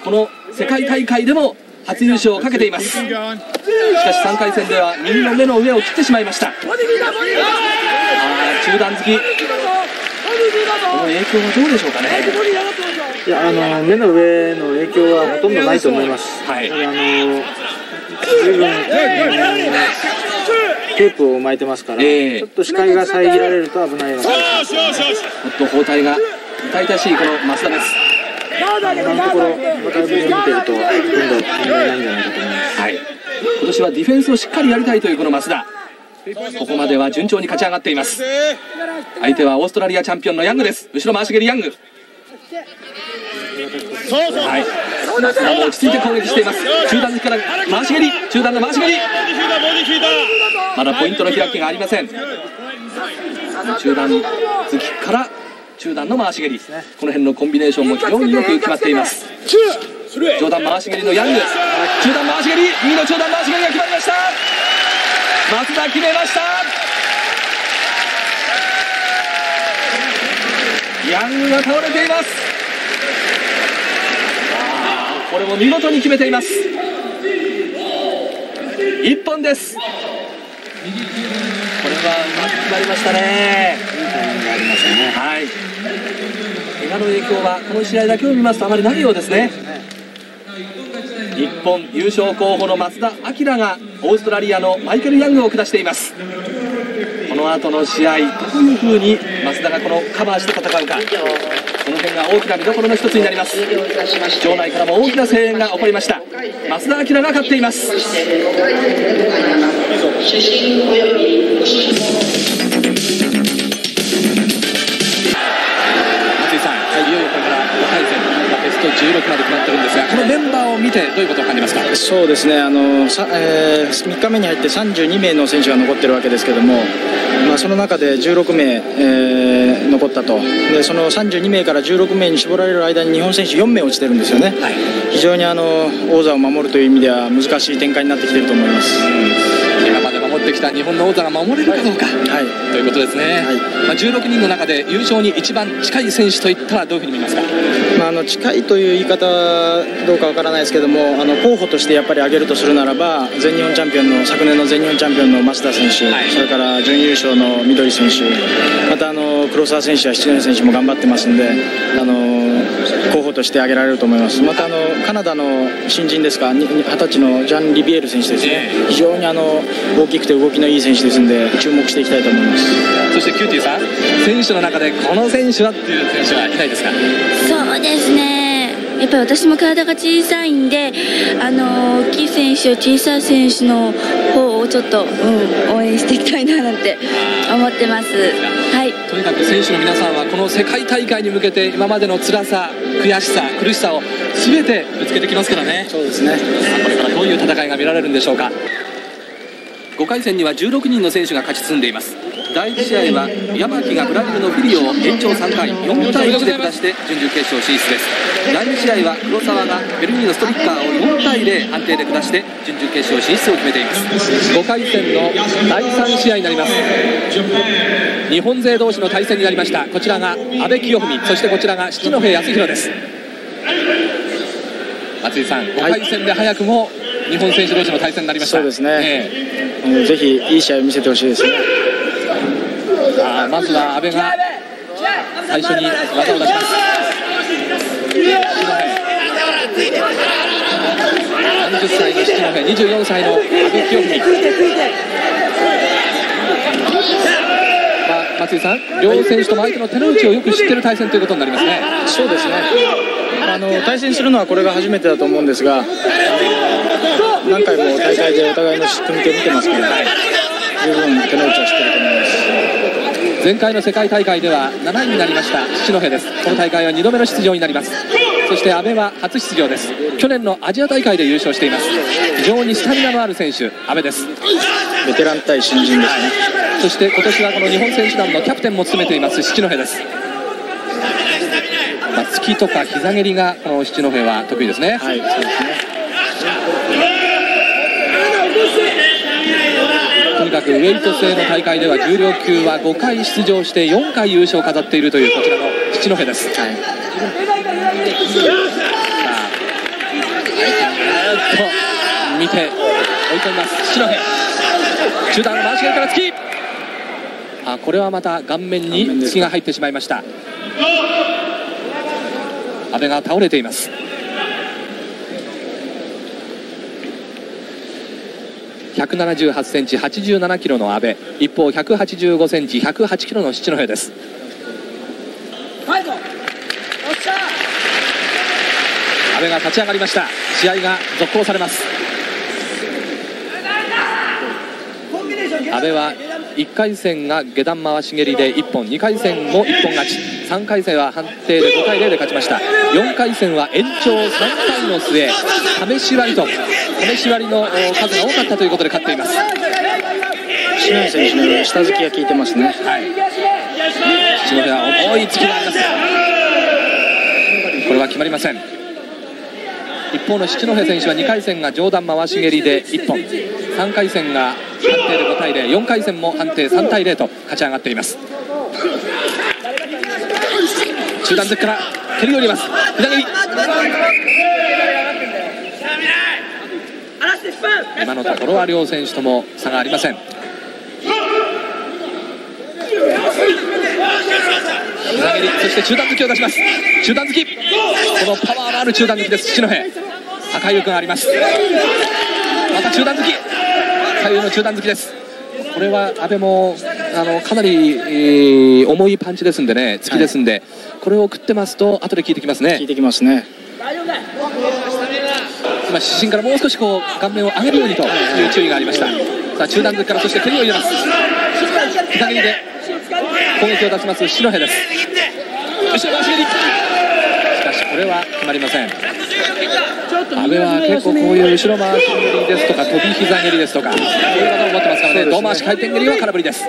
この世界大会でも初優勝をかけています。しかし3回戦では右の目の上を切ってしまいました。あー中段突き。の影響はどうでしょうかね。いやあの目の上の影響はほとんどないと思います、はい。あの随分、あのテープを巻いてますから、ええ。ちょっと視界が遮られると危ないようなちょっと包帯が痛々しいこの増田です。今のところまた見てるとほとんど問題ないんじゃないかと思います。はい、今年はディフェンスをしっかりやりたいというこの増田ここまでは順調に勝ち上がっています。相手はオーストラリアチャンピオンのヤングです。後ろ回し蹴りヤング。はい増田も落ち着いて攻撃しています。中段から回し蹴り。中段の回し蹴り。まだポイントの開きがありません。中段突きから中段の回し蹴り。この辺のコンビネーションも非常によく決まっています。上段回し蹴りのヤング。中段回し蹴り。右の中段回し蹴りが決まりました松田決めました。ヤングが倒れています。これも見事に決めています。一本です。これはうまく決まりましたね。いいタイミングがありましたね。はい。怪我の影響はこの試合だけを見ますとあまりないようですね日本優勝候補の松田明がオーストラリアのマイケル・ヤングを下しています。この後の試合どういう風に増田がこのカバーして戦うか。この辺が大きな見どころの一つになります。場内からも大きな声援が起こりました。増田明が勝っています。16まで決まってるんですがこのメンバーを見てどういうことを感じますか？そうですね。あのさ、え3日目に入って32名の選手が残ってるわけですけども、まあ、その中で16名、えー残ったと。でその32名から16名に絞られる間に日本選手4名落ちてるんですよね、はい。非常にあの王座を守るという意味では難しい展開になってきていると思います。ってきた日本の王座が守れるかどうか、はい。ということですね、はい。まあ、16人の中で優勝に一番近い選手といったらどういうふうに見ますか？まあ、あの近いという言い方はどうかわからないですけどもあの候補としてやっぱり挙げるとするならば全日本チャンピオンの昨年の全日本チャンピオンの増田選手、はい。それから準優勝の緑選手またあの黒沢選手や七戸選手も頑張ってますんであの候補として挙げられると思います。またあのカナダの新人ですか二十歳のジャン・リビエール選手ですね。非常にあの大きくて動きのいい選手ですんで注目していきたいと思います。そしてキューティーさん？選手の中でこの選手はっていう選手はいないですか？そうですね。やっぱり私も体が小さいんであの大きい選手小さい選手の方をちょっと、うん、応援していきたいななんて思ってます。はいとにかく選手の皆さんはこの世界大会に向けて今までの辛さ悔しさ苦しさを全てぶつけてきますからね。そうですね。これからどういう戦いが見られるんでしょうか。5回戦には16人の選手が勝ち進んでいます第1試合は山木がブラジルのフィリオを延長3回4対1で下して準々決勝進出です。第2試合は黒沢がベルギーのストリッカーを4対0判定で下して準々決勝進出を決めています。5回戦の第3試合になります。日本勢同士の対戦になりました。こちらが阿部清文そしてこちらが七戸康弘です。松井さん5回戦で早くも日本選手同士の対戦になりました。そうですね。えうんぜひいい試合を見せてほしいですね。えさあまずは阿部が最初に技を出します。30歳の七戸24歳の阿部清文。まあ、松井さん両選手とも相手の手の内をよく知ってる対戦ということになりますね。そうですね。あの対戦するのはこれが初めてだと思うんですが何回も大会でお互いの組み手見てますから、十分手の内は知ってると思います。前回の世界大会では7位になりました。七戸です。この大会は2度目の出場になります。そして阿部は初出場です。去年のアジア大会で優勝しています。非常にスタミナのある選手阿部です。ベテラン対新人ですね。そして今年はこの日本選手団のキャプテンも務めています。七戸です。まあ、突きとか膝蹴りがこの七戸は得意ですね。はい、そうですね。とにかくウェイト制の大会では重量級は5回出場して4回優勝を飾っているというこちらの七戸です。はい、と見て追い込みます。七戸。中段回し蹴りから突き。あこれはまた顔面に突きが入ってしまいました。阿部が倒れています178センチ87キロの阿部一方185センチ108キロの七戸です。阿部が立ち上がりました。試合が続行されます。阿部は1回戦が下段回し蹴りで1本2回戦も1本勝ち。3回戦は判定で5対0で勝ちました。4回戦は延長3回の末試し割りと試し割りの数が多かったということで勝っています。篠谷選手の下突きが効いてますね。はい。篠谷は重い突きがありますこれは決まりません。一方の七戸選手は2回戦が上段回し蹴りで1本。3回戦が判定で5対04回戦も判定3対0と勝ち上がっています。中段突から蹴りを入れます。左。今のところは両選手とも差がありません。膝蹴りそして中段突きを出します。中段突き。このパワーのある中段突きです。七戸破壊力があります。また中段突き。左右の中段突きです。これは阿部もあのかなり、えー、重いパンチですんでね突きですんで、はい、これを食ってますと後で効いてきますね。効いてきますね。今指針からもう少しこう顔面を上げるようにという注意がありました。さあ中段突きからそして蹴りを入れます。膝蹴りで攻撃を出します篠戸です。しかしこれは決まりません阿部は結構こういう後ろ回し蹴りですとか飛び膝蹴りですとかそういう技を持ってますからね胴回し回転蹴りは空振りです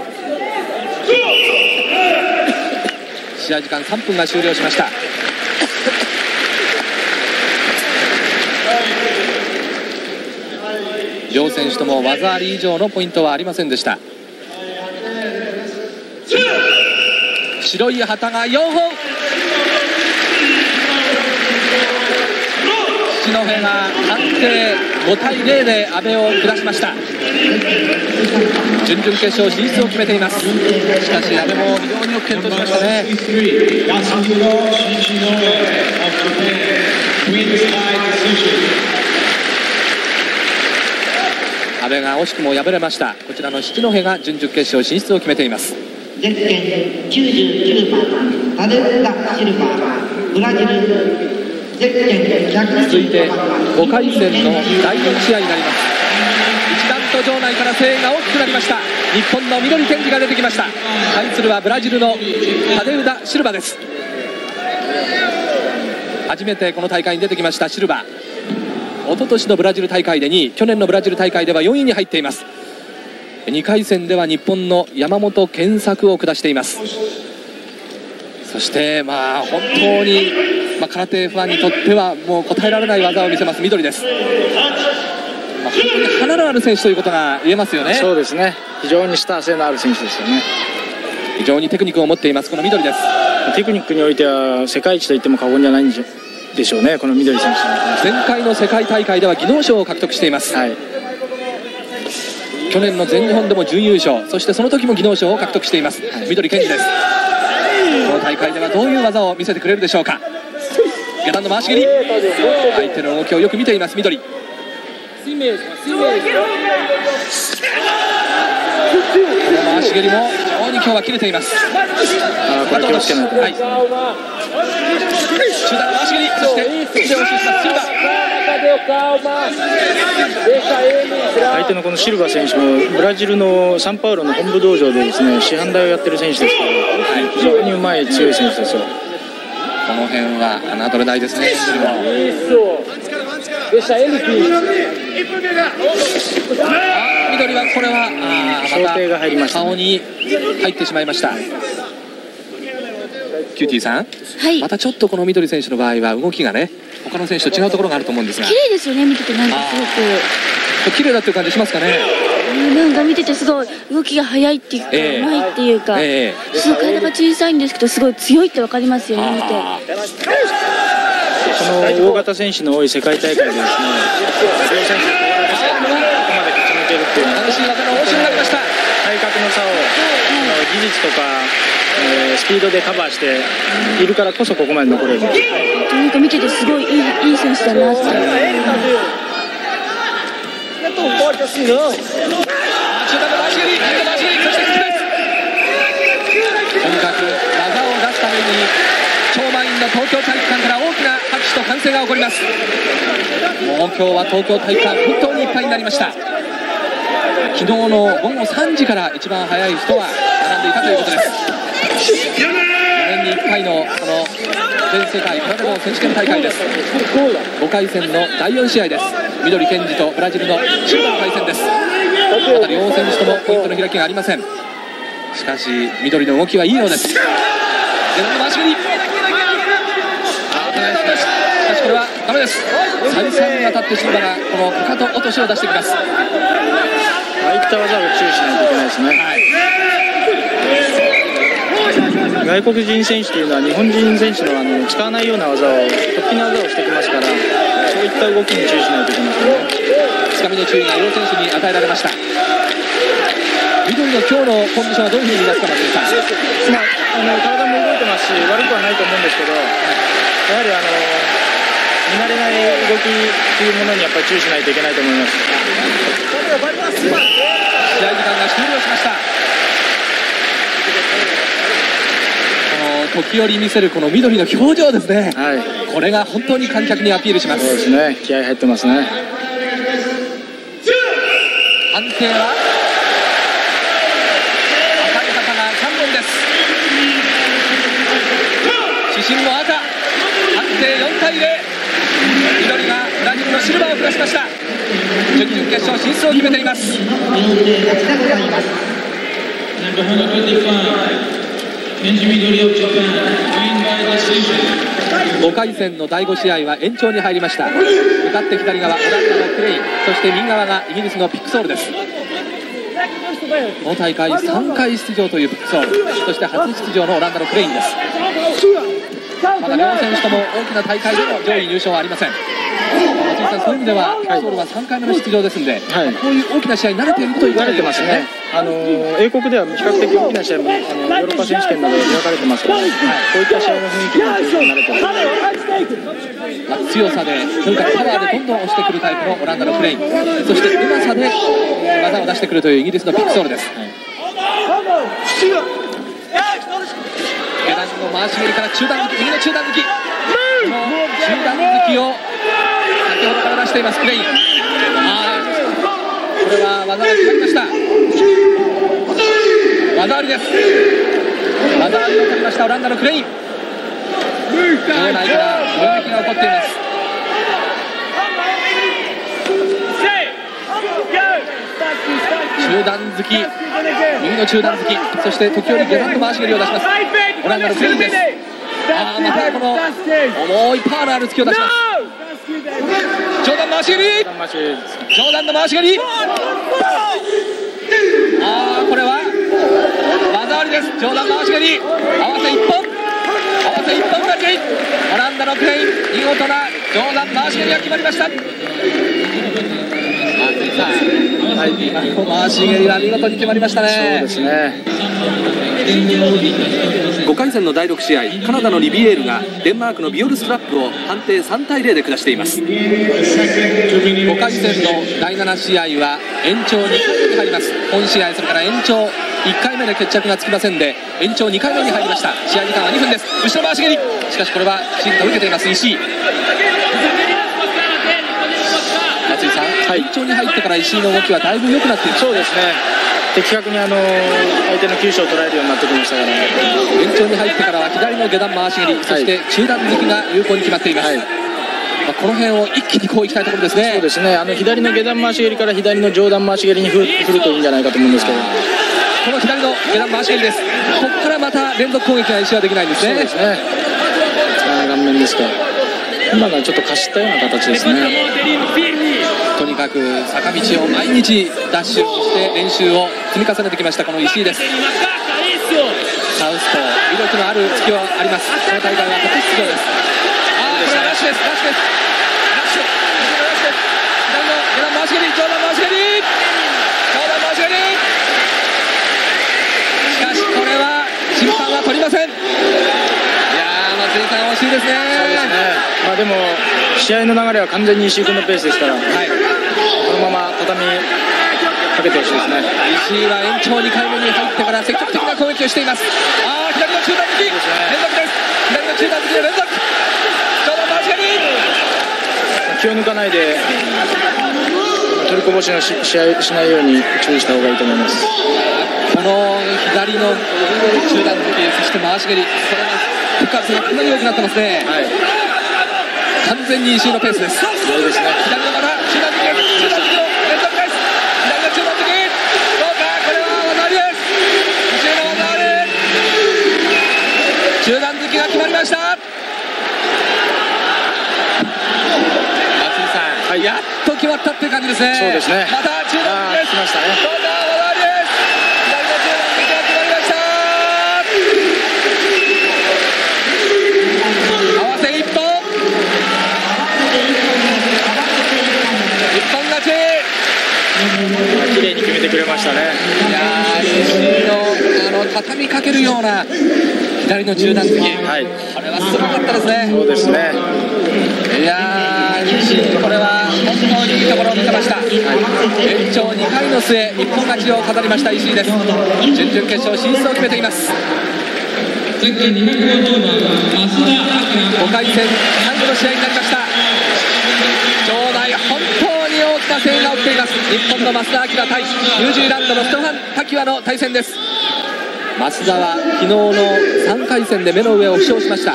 試合時間3分が終了しました。両選手とも技あり以上のポイントはありませんでした。白い旗が4本戸が判定5対0で阿部を下しました。準々決勝進出を決めています。しかし阿部も非常によく健闘しましたね。阿部が惜しくも敗れました。こちらの七戸が準々決勝進出を決めています。ゼッケン99番タデルダ・シルバーブラジル。続いて5回戦の第4試合になります。一段と場内から声援が大きくなりました。日本の緑健二が出てきました。対するはブラジルのタデウダ・シルバです。初めてこの大会に出てきましたシルバ。一昨年のブラジル大会で2位去年のブラジル大会では4位に入っています。2回戦では日本の山本健作を下しています。そしてまあ本当に、まあ、空手ファンにとってはもう答えられない技を見せます。緑です、まあ、本当に華のある選手ということが言えますよね。そうですね。非常にスター性のある選手ですよね。非常にテクニックを持っていますこの緑です。テクニックにおいては世界一と言っても過言じゃないんでしょうねこの緑選手前回の世界大会では技能賞を獲得しています、はい。去年の全日本でも準優勝。そしてその時も技能賞を獲得しています、緑健二です。この大会ではどういう技を見せてくれるでしょうか下段の回し蹴り。相手の動きをよく見ています緑。回し蹴りも非常に今日は切れています。あーこれ気をつけないと、はい。中段の回し蹴りそして押ししますシルバ相手のこのシルバ選手もブラジルのサンパウロの本部道場でですね師範代をやってる選手ですから、非常にうまい強い選手ですよこの辺は侮れないですね。緑もあー緑はこれはあー想定が入りましたね顔に入ってしまいました。キューティーさんはい。またちょっとこの緑選手の場合は動きがね他の選手と違うところがあると思うんですが。綺麗ですよね見ててなんかす綺麗だっていう感じしますかねなんか見ててすごい動きが速いっていうか、ええ。うまいっていうか、ええ。すごい体が小さいんですけどすごい強いってわかりますよね見て。この大型選手の多い世界大会でですね強い選手がここまで勝ち抜けるっていうのは激しの応酬になりました体格の差を、あの技術とか、えースピードでカバーしているからこそここまで残れるなんか見ててすごいいいいい選手だなって中段の回し蹴り右の回し蹴りそしてキックですとにかく技を出すために超満員の東京体育館から大きな拍手と歓声が起こりますもう今日は東京体育館本当にいっぱいになりました昨日の午後3時から一番早い人は並んでいたということです年に1回のこの全世界空手道選手権大会です。5回戦の第4試合です。緑健二とブラジルの中盤対戦です。また両選手ともポイントの開きがありません。しかし緑の動きはいいようです。下段の回し蹴りしかしこれはダメです。再三にわたってシルバがこのかかと落としを出してきます。ああいった技を注意しないといけないですね。はい外国人選手というのは日本人選手のあの使わないような技を突飛な技をしてきますからそういった動きに注意しないといけませんね。つかみの注意が両選手に与えられました。緑の今日のコンディションはどういうふうに見ますか松井さんまあ、あの体も動いてますし悪くはないと思うんですけどやはりあの見慣れない動きというものにやっぱり注意しないといけないと思います。試合時間が終了しましたこの時折見せるこの緑の表情ですね。はい。これが本当に観客にアピールしまそうですすね。気合入ってますね。判定は？赤い旗が3本です。主審の赤。判定4対0緑がブラジルのシルバーを下しました。準々決勝進出を決めています5回戦の第5試合は延長に入りました。向かって左側オランダのクレインそして右側がイギリスのピックソールです。この大会3回出場というピックソール。そして初出場のオランダのクレインです。まだ両選手とも大きな大会での上位入賞はありません。さんそういう意味ではピックソールは3回目の出場ですんで、はい。こういう大きな試合に慣れているという慣れてますね。あの英国では比較的大きな試合もあのヨーロッパ選手権などで開かれてますから、こういった試合の雰囲気に慣れてますまあ強さでとにかくパワーでどんどん押してくるタイプのオランダのクレイ。ンそしてうまさで技を出してくるというイギリスのピックソールです、下段の回し蹴りから中段抜き右の中段抜き。中段抜きを先ほどから出していますクレインあこれは技が決まりました技ありです技ありを取りましたオランダのクレイン場内から攻撃が起こっています中段突き右の中段突きそして時折下段の回し蹴りを出しますオランダのクレインですあーまたこの重いパワーのある突きを出します上段回し蹴り。上段の回し蹴り。ああこれは技ありです。上段回し蹴り。合わせ1本。合わせ1本勝ち。オランダのクレイン見事な上段回し蹴りが決まりました。はい、回し蹴りは見事に決まりましたねそうですね5回戦の第6試合カナダのリビエールがデンマークのビオルストラップを判定3対0で下しています。5回戦の第7試合は延長2回目に入ります。本試合それから延長1回目で決着がつきませんで延長2回目に入りました。試合時間は2分です。後ろ回し蹴り。しかしこれはきちんと受けています。石井松井さん、延長に入ってから石井の動きはだいぶ良くなっている。そうですね。的確にあの相手の急所を捉えるようになってきましたから延長に入ってからは左の下段回し蹴り、そして中段突きが有効に決まっています、まあこの辺を一気にこういきたいところですね。そうですね。あの左の下段回し蹴りから左の上段回し蹴りに振振るといいんじゃないかと思うんですけど。この左の下段回し蹴りです。ここからまた連続攻撃が石井はできないんですね。そうですね。顔面ですか今がちょっとかしったような形ですね。とにかく坂道を毎日ダッシュして練習を積み重ねてきましたこの石井です。サウスポー威力のある突きはあります。この大会は初出場です。ああこれはラッシュですダッシュですラッシュ後ろのラッシュです左の下段回し蹴り上段回し蹴り上段回し蹴りしかしこれは審判は取りませんいやー松井さん惜しいですね。まあでも試合の流れは完全に石井君のペースですから、はい。このまま畳みかけてほしいですね。石井は延長2回目に入ってから積極的な攻撃をしています。ああ左の中段突き連続です。左の中段突きの連続。上段回し蹴り気を抜かないで取りこぼしのし試合しないように注意した方がいいと思います。この左の中段突きそして回し蹴りこれの手数がかなり多くなってますね、完全に石井のペースですそうですね左のまた中段突き中段のの中どうかこれは技ありです石井の技あり中段が決まりました松井さん、やっと決まったっていう感じですねそうですねまた中段です来ましたね綺麗に決めてくれましたね。いやーのあの畳みかけるような左の中段突き、はい。これはすごかったですね。そうですね。いやー石井これは本当にいいところを見せました、延長2回の末一本勝ちを飾りました石井です。準々決勝進出を決めています。ゼッケン205番増田明5回戦最後の試合になりました場内本当に大きな声援が起きています。日本の増田明対ニュージーランドのステファン・タキワの対戦です。増田は昨日の3回戦で目の上を負傷しました。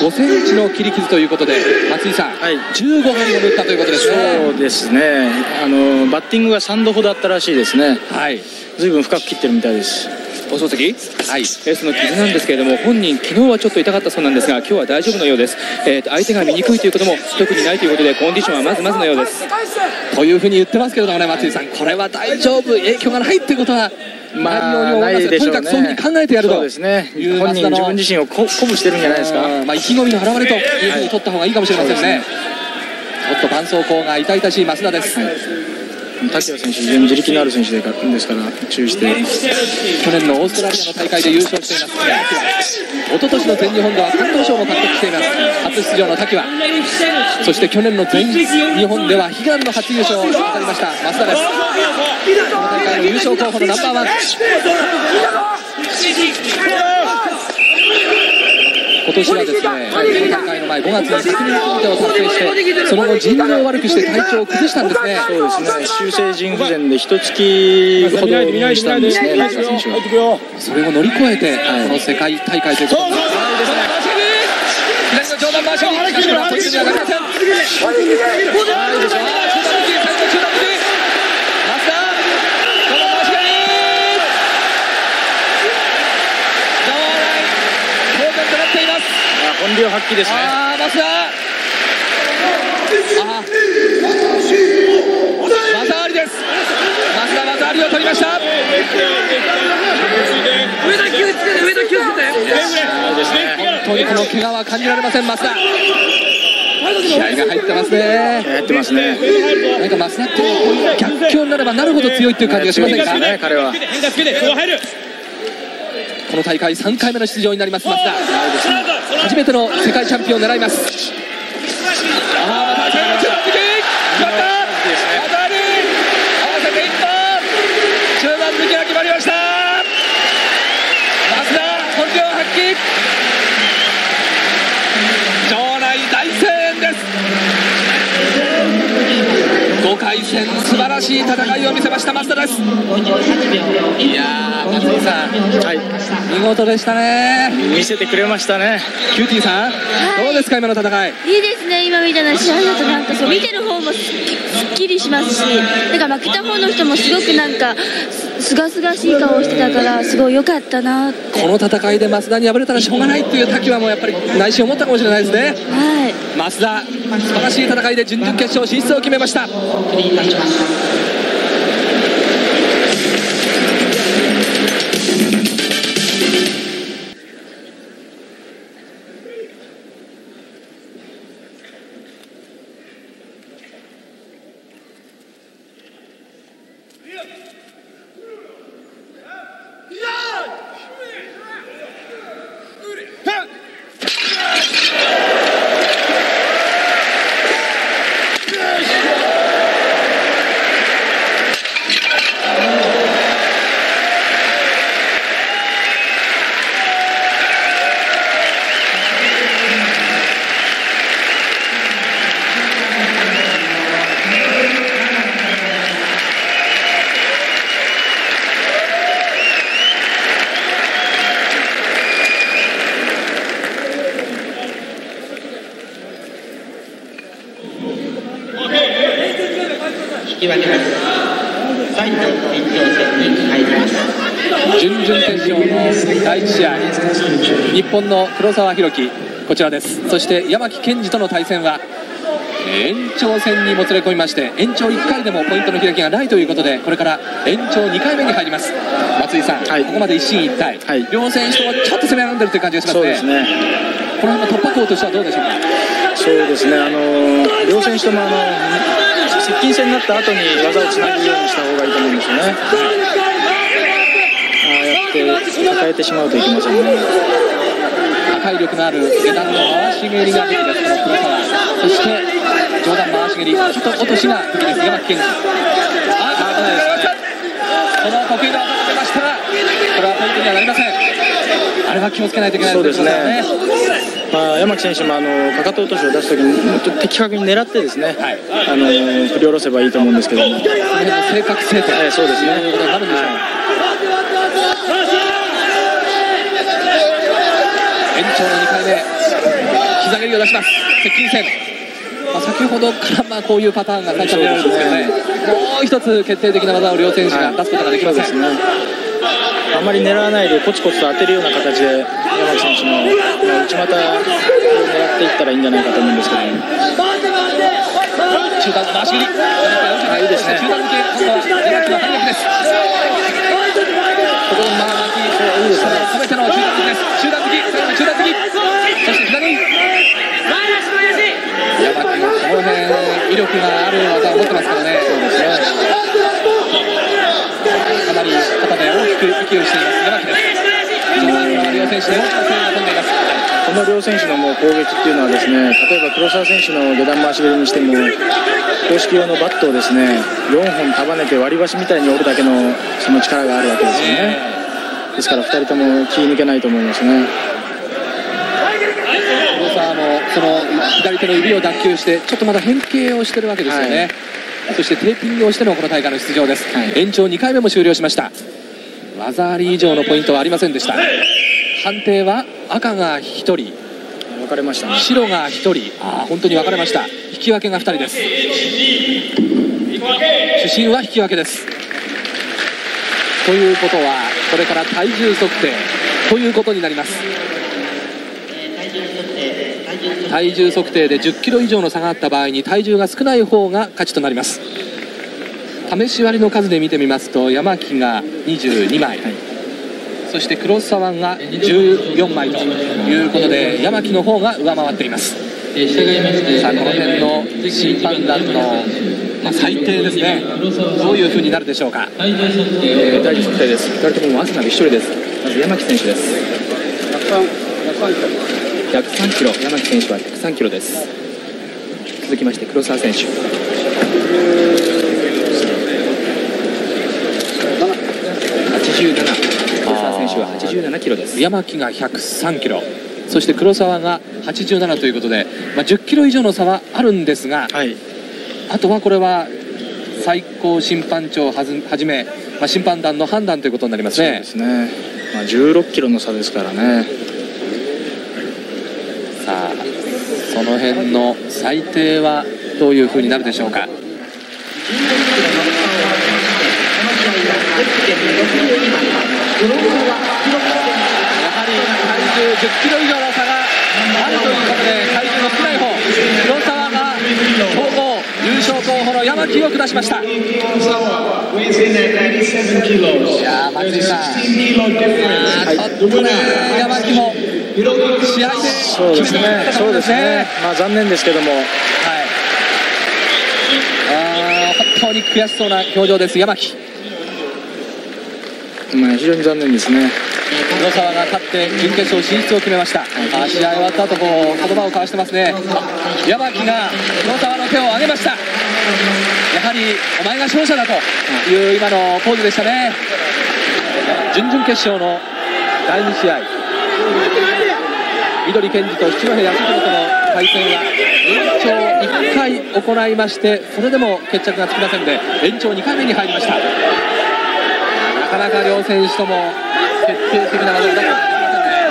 5センチの切り傷ということで松井さん、はい。15本を打ったということですね。そうですね。あのバッティングが3度ほどあったらしいですね。はい。随分深く切ってるみたいです放送席。はい。えーその傷なんですけれども本人昨日はちょっと痛かったそうなんですが今日は大丈夫のようです、えーと相手が見にくいということも特にないということでコンディションはまずまずのようです。というふうに言ってますけれどもね松井さん。これは大丈夫。影響がないっていうことはまあないように思いますないでしょうね。とにかくそういうふうに考えてやるとそうですね。本人自分自身をこ鼓舞してるんじゃないですか。うんまあ、意気込みの表れというふうに取った方がいいかもしれませんね。ちょっと絆創膏が痛々しい増田です。滝谷選手非常に自力のある選手でかですから注意して去年のオーストラリアの大会で優勝しています。一昨年の全日本では関東賞も獲得しています。初出場の滝は、そして去年の全日本では悲願の初優勝を飾りました増田です。この大会の優勝候補のナンバーワン。今年はですね、大会の前5月に責任組手を達成して、その後腎臓を悪くして体調を崩したんですね。そうですね。修正腎不全で一月ほど入院したんですね選手はそれを乗り越えて、この世界大会ということになります。左の上段回しに、しかしこれは途中にはなりません。あー中段突き、最後中段突き。増田、この回し蹴り。場内、当然となっています。あ本領発揮です。ねあー、増田。あー技ありです。増田技ありを取りました。そうですね本当にこの怪我は感じられません増田。気合が入ってますね。入ってますね。なんか増田って逆境になればなるほど強いっていう感じがしませんか、ね彼は。この大会3回目の出場になります増田。初めての世界チャンピオンを狙いますああまた中段突き決まった当たり合わせて一本中段突きが決まりました増田本領発揮場内大声援です5回戦素晴らしい戦いを見せました増田です。いやー松井さん。はい。見事でしたね。見せてくれましたね。キューティーさん、どうですか今の戦い？いいですね今みたいな試合だとなんかそう見てる方もすすっきりしますしなんか負けた方の人もすごくなんかすがすがしい顔をしてたからすごい良かったなって。この戦いで増田に敗れたらしょうがないっていう滝はもうやっぱり内心思ったかもしれないですね。はい。増田素晴らしい戦いで準々決勝進出を決めました本の黒沢弘樹こちらです。そして山木健二との対戦は延長戦にもつれ込みまして延長1回でもポイントの開きがないということでこれから延長2回目に入ります。松井さん、はい。ここまで一進一退、はい。両選手ともちょっと攻め上んでるという感じがしますね。ね。この辺の突破口としてはどうでしょうか？そうですね。あの両選手ともあの接近戦になった後に技をつなぐようにした方がいいと思うんですよね。ああやって抱えてしまうといけませんね破壊力のある下段の回し蹴りが武器ですこの黒沢そして上段回し蹴りちょっと落としが武器です山木健二ああ危ないですねこの得意な技が出ましたがこれはポイントにはなりません。あれは気をつけないといけないそうですね。ということですねまあ、山木選手もあのかかと落としを出すときにもっと的確に狙ってですね、はい。あの振り下ろせばいいと思うんですけども、この辺の正確性とえーそうですねいうことになるんでしょう延長の2回目膝蹴りを出します。接近戦、まあ、先ほどからまあこういうパターンが再三見られるんですけどね。もう一つ決定的な技を両選手が出すことができません、そうですねあまり狙わないでコツコツと当てるような形で山木選手のまあ内股を狙っていったらいいんじゃないかと思うんですけども中段回し蹴り。あい。いですね中段抜け今度は山木の反撃ですここのいいですね。全ての中段突きです。中段突き最後の中段突きそして左。に山木もこの辺威力がある技を持ってますからね。かなり肩で大きく息をしています。山木です。非常にこの両選手で大きな声が飛んでいます。この両選手のもう攻撃っていうのはですね例えば黒沢選手の下段回し蹴りにしても公式用のバットをですね4本束ねて割り箸みたいに折るだけのその力があるわけですよね。ですから2人とも気抜けないと思いますね。黒沢もその左手の指を脱臼してちょっとまだ変形をしてるわけですよね、そしてテーピングをしてのこの大会の出場です、延長2回目も終了しました。技あり以上のポイントはありませんでした。判定は赤が1人。分かれましたね。白が1人。あー本当に分かれました。引き分けが2人です。主審は引き分けです。ということはこれから体重測定ということになります。体重測定で1 0キロ以上の差があった場合に体重が少ない方が勝ちとなります。試し割りの数で見てみますと山木が22枚、そして黒沢が14枚ということで山木の方が上回っています。さあこの辺の審判団の、まあ、最低ですね。どういうふうになるでしょうか。えー、第一測定です。2人ともまずなび1人です。まず山木選手です。103キロ。山木選手は103キロです。続きまして黒沢選手。87黒沢選手は87キロです。山木が103キロ。そして黒沢が87ということで、まあ、10キロ以上の差はあるんですがはいあとはこれは最高審判長はずはじめ、まあ、審判団の判断ということになりますね。そうですね、まあ、16キロの差ですからね。さあその辺の最低はどういうふうになるでしょうか。やはり体重10キロ以上の差があるということで体重の少ない方黒沢が総合優勝候補の山木を下しました。いやー松井さんあーちょっとね山木も試合ですね。ですね。まあ残念ですけども。はい。あー本当に悔しそうな表情です山木。まあ非常に残念ですね黒沢が勝って準決勝進出を決めました、あ試合終わった後こう言葉を交わしてますね。山木が黒沢の手を挙げました。やはりお前が勝者だという今のポーズでしたね。準々決勝の第2試合。緑健二と七戸康弘との対戦は延長1回行いましてそれでも決着がつきませんで延長2回目に入りました。なかなか両選手とも決定的な技を出すことができませんね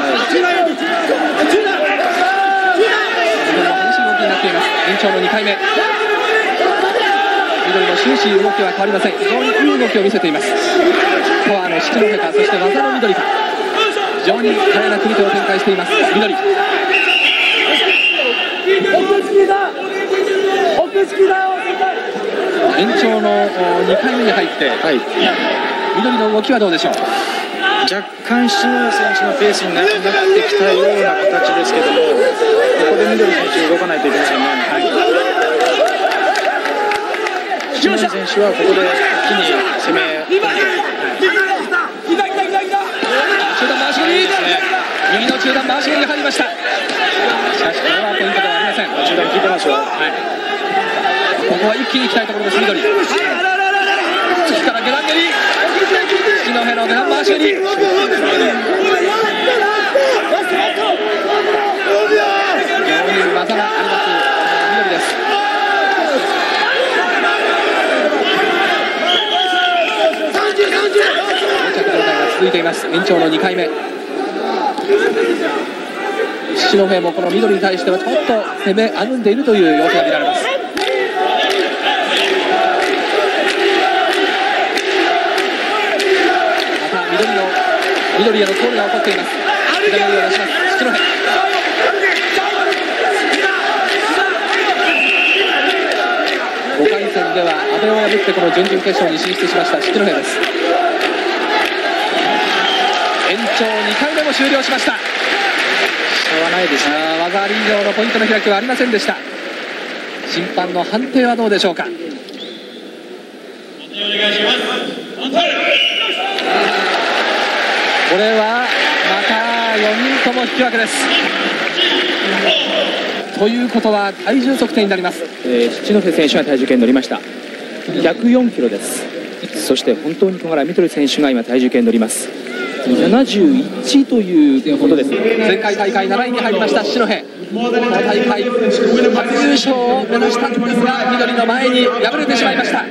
激しい動きになっています延長の2回目緑も終始動きは変わりません非常にいい動きを見せていますパワーの七戸かそして技の緑か非常に華麗な組み手を展開しています緑延長の2回目に入って、緑の動きはどうでしょう若干篠谷選手のペースにななってきたような形ですけどもここで緑選手動かないといけませんね、篠谷選手はここで一気に攻め込ん中段回し蹴り右の中段回し蹴りが入りましたしかしこれはポイントではありません中段効い。てますよ、ここは一気に行きたいところです緑下段蹴り七戸の下段回し蹴り。非常に技があります。緑です。続いています。延長の2回目。七戸もこの緑に対してはちょっと攻め歩んでいるという様子が見られます。緑へのコールが起こっています。左を出します。七戸5回戦では阿部を破ってこの準々決勝に進出しました。七戸です。延長2回目も終了しました。差はないですね。技あり以上のポイントの開きはありませんでした。審判の判定はどうでしょうか。れはまた4人とも引き分けです。ということは体重測定になります。えー七戸選手が体重計に乗りました。104キロです。そして本当に小柄緑選手が今体重計に乗ります。71ということです。前回大会7位に入りました七戸。この大会初優勝を目指したんですが緑の前に敗れてしまいました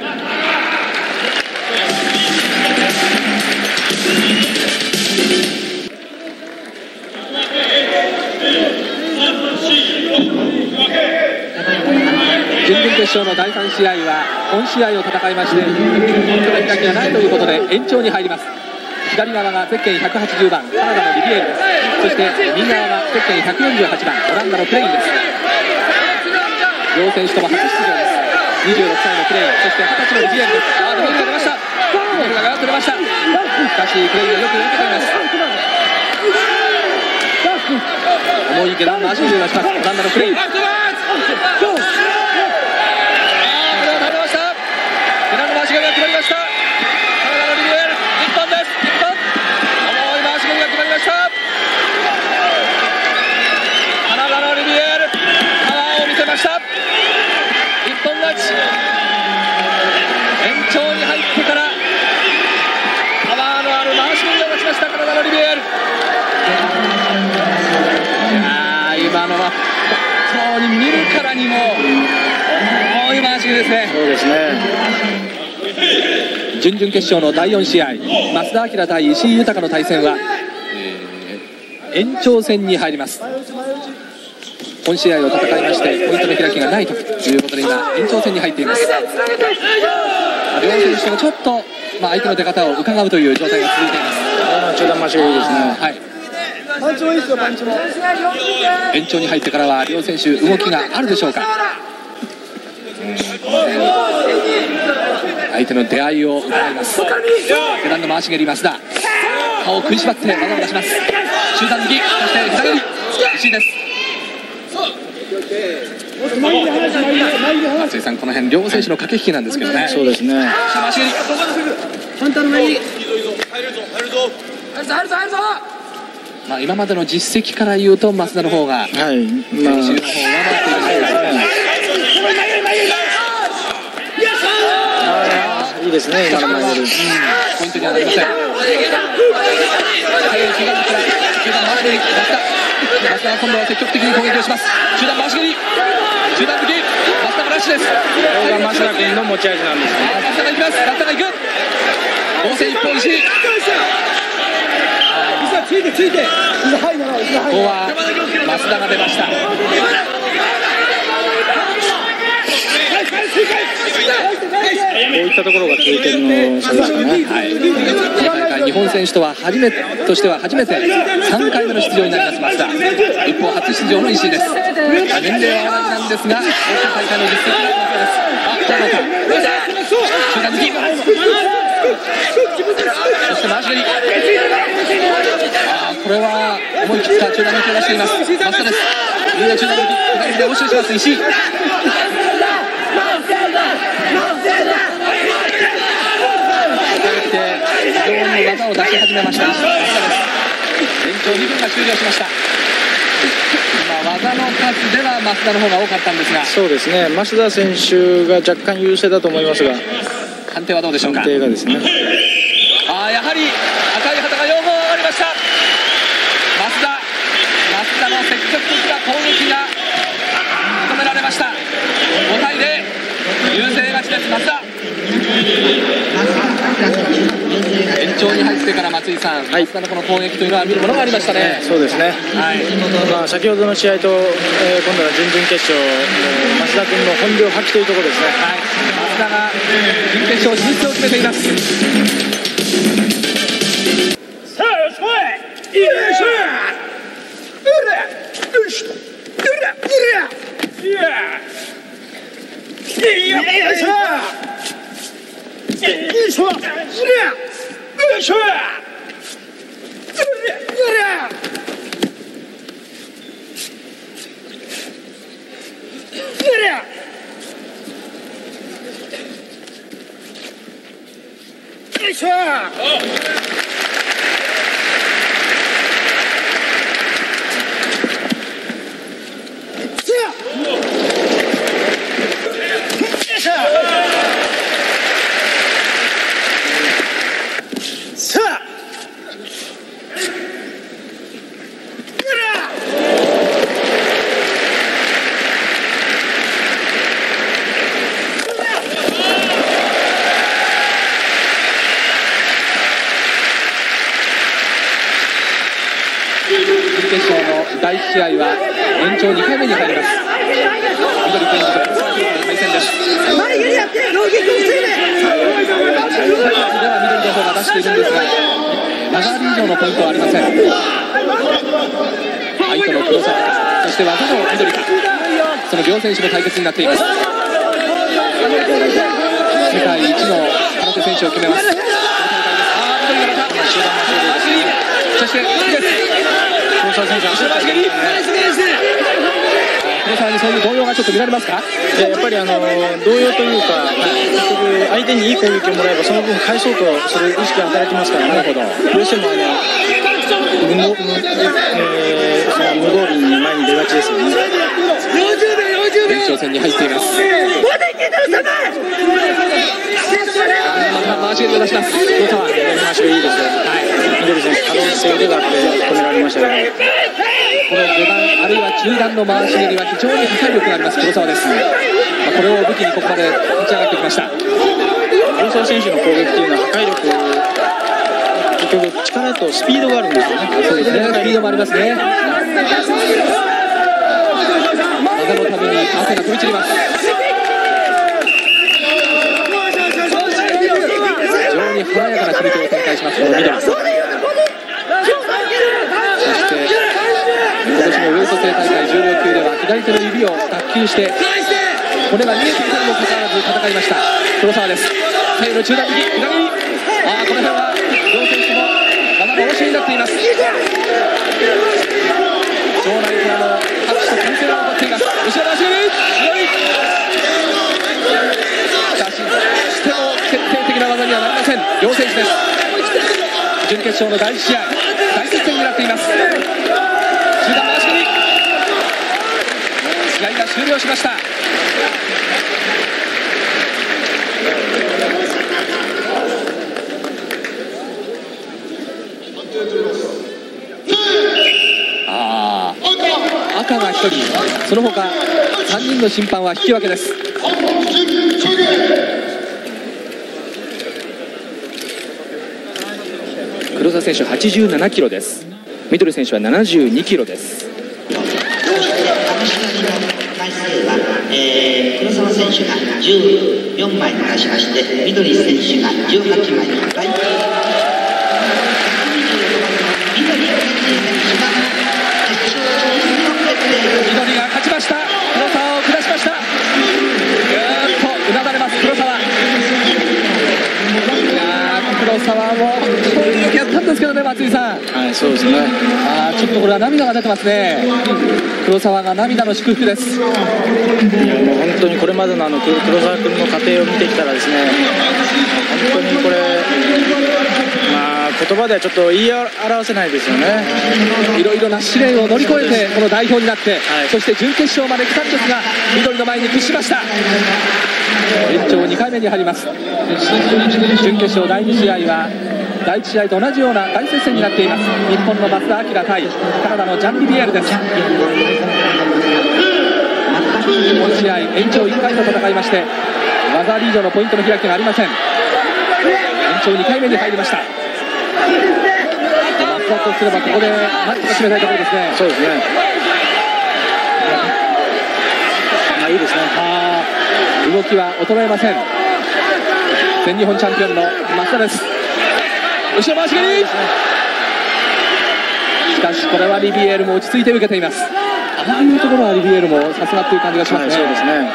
勝の第3試合は本試合を戦いましてポイントの開きがないということで延長に入ります。左側がゼッケン180番カナダのリビエールです。そして右側がゼッケン148番オランダのクレインです。両選手とも初出場です。26歳のクレイン。そして20歳のリビエールです。あードミルが出ました。ドミルがガラッと出ました。しかしクレインがよく受けています。重い下段の足を出ましますオランダのクレインましたペナの回し蹴りが決まりましたカナダのリビエル日本です日本重い回し蹴りが決まりましたカナダのリビエルパワーを見せました一本勝ち延長に入ってからパワーのある回し蹴りを出しましたカナダのリビエルいやー今のは本当に見るからにも重い回しですね。そうですね。準々決勝の第4試合増田明対石井豊の対戦は、えー延長戦に入ります。本試合を戦いましてポイントの開きがないということで今延長戦に入っています。両選手がちょっと、まあ、相手の出方を伺うという状態が続いています。中段回し蹴りですね。はい延長に入ってからは両選手動きがあるでしょうか。相手の出会いを伺います。下段の回し蹴り増田顔を食いしばって技を出します。中段右そして膝蹴り。石井です。松井さんこの辺両選手の駆け引きなんですけどね。そうですね。回し蹴りまあ今までの実績から言うと増田の方がはいまあ練習の方を上回っているそう。ですいいですね今の前蹴りポイントにはなりません。左内側から中段回し蹴り、増田。増田が今度は積極的に攻撃をします。中段回し蹴り。中段突き。増田のラッシュです。これが増田君の持ち味なんですねあ増田が行きます。増田が行く。合成一本石井。ここは増田が出ました。こういったところが経験の差ですかねはい、この大会日本選手とは初めてとしては初めて3回目の出場になります増田一方初出場の石井です年齢は同じなんですが大会の実績があるわけですあどうか中段突きそして回し蹴りこれは思い切った中段抜きを出しています。増田です。右の中段抜き左手で押し出します。石井。非常に技を出し始めました。延長2分が終了しました。今技の数では増田の方が多かったんですが。そうですね。増田選手が若干優勢だと思いますが。判定はどうでしょうか？判定がですね。あーやはり赤い旗が4本上がりました増田増田の積極的な攻撃が認められました5対0優勢勝ちです増田延長に入ってから松井さん、増田のこの攻撃というのは見るものがありましたね。そうですね、はい、まあ、先ほどの試合と、えー今度は準々決勝、えー増田君の本領発揮というところですね。はい、増田が準決勝進出を決めています。準決勝の第1試合は延長2回目に入ります。緑天理と黒沢広子の対戦です。では緑の方が出しているんですが、技あり以上のポイントはありません。相手の黒沢、そして技の緑か、その両選手の対決になっています。世界一の空手選手を決めます。あー緑がまた集団走りそして、です。黒沢選手、走ってますね黒沢にそういう動揺がちょっと見られますか？いややっぱりあの動揺というか、結局相手にいい攻撃をもらえばその分返そうとする意識が働きますからね。なるほどどうしてもあの無無無えーその無防備に前に出がちですよね。延長戦に入っていますまた回し蹴りを出します黒沢左回しがいいですよ。緑選手可能性腕があって止められましたけど。この下段あるいは中段の回し蹴りは非常に破壊力があります黒沢です、まあ、これを武器にここまで勝ち上がってきました。黒沢選手の攻撃っていうのは破壊力結局力とスピードがあるんですよね。そうですね。スピードもありますね。技のために汗が飛び散ります。非常に華やかな組み手を展開しますこの緑そして今年のウエスト制大会重量級では左手の指を脱臼して骨が見えていたにもかかわらず戦いました。黒沢です。左右の中段右左。右ああこの辺は両選手ともまだ押しになっています。場内からの拍手と歓声が起こっています。後ろの足蹴り強いしかししても決定的な技にはなりません。両選手です。準決勝の第1試合大接戦になっています中段回し蹴り試合が終了しました。ああ赤が1人その他3人の審判は引き分けです。黒沢選手87キロです。ミドル選手は72キロです回数は、えー、黒沢選手が14枚出しまして、緑選手が18枚。んですけどね松井さん。はい、そうですね。あーちょっとこれは涙が出てますね。黒沢が涙の祝福です。もう本当にこれまでのあの黒黒沢君の過程を見てきたらですね、本当にこれ、まあ、言葉ではちょっと言い表せないですよね。いろいろな試練を乗り越えてこの代表になって、はい。そして準決勝まで来たんですが緑の前に屈しました。延長2回目に入ります。準決勝第2試合は第1試合と同じような大接戦になっています。日本の松田明対カナダのジャン・リビエールです。本試合延長1回と戦いまして技リードのポイントの開きがありません。延長2回目に入りました。松田とすればここで何とか決めたいところですね。そうですね。まあ、いいですね。あー動きは衰えません。全日本チャンピオンの増田です後ろ回し蹴りしかしこれはリビエールも落ち着いて受けています。ああいうところはリビエールもさすがっていう感じがしますはい、ね、そうですね。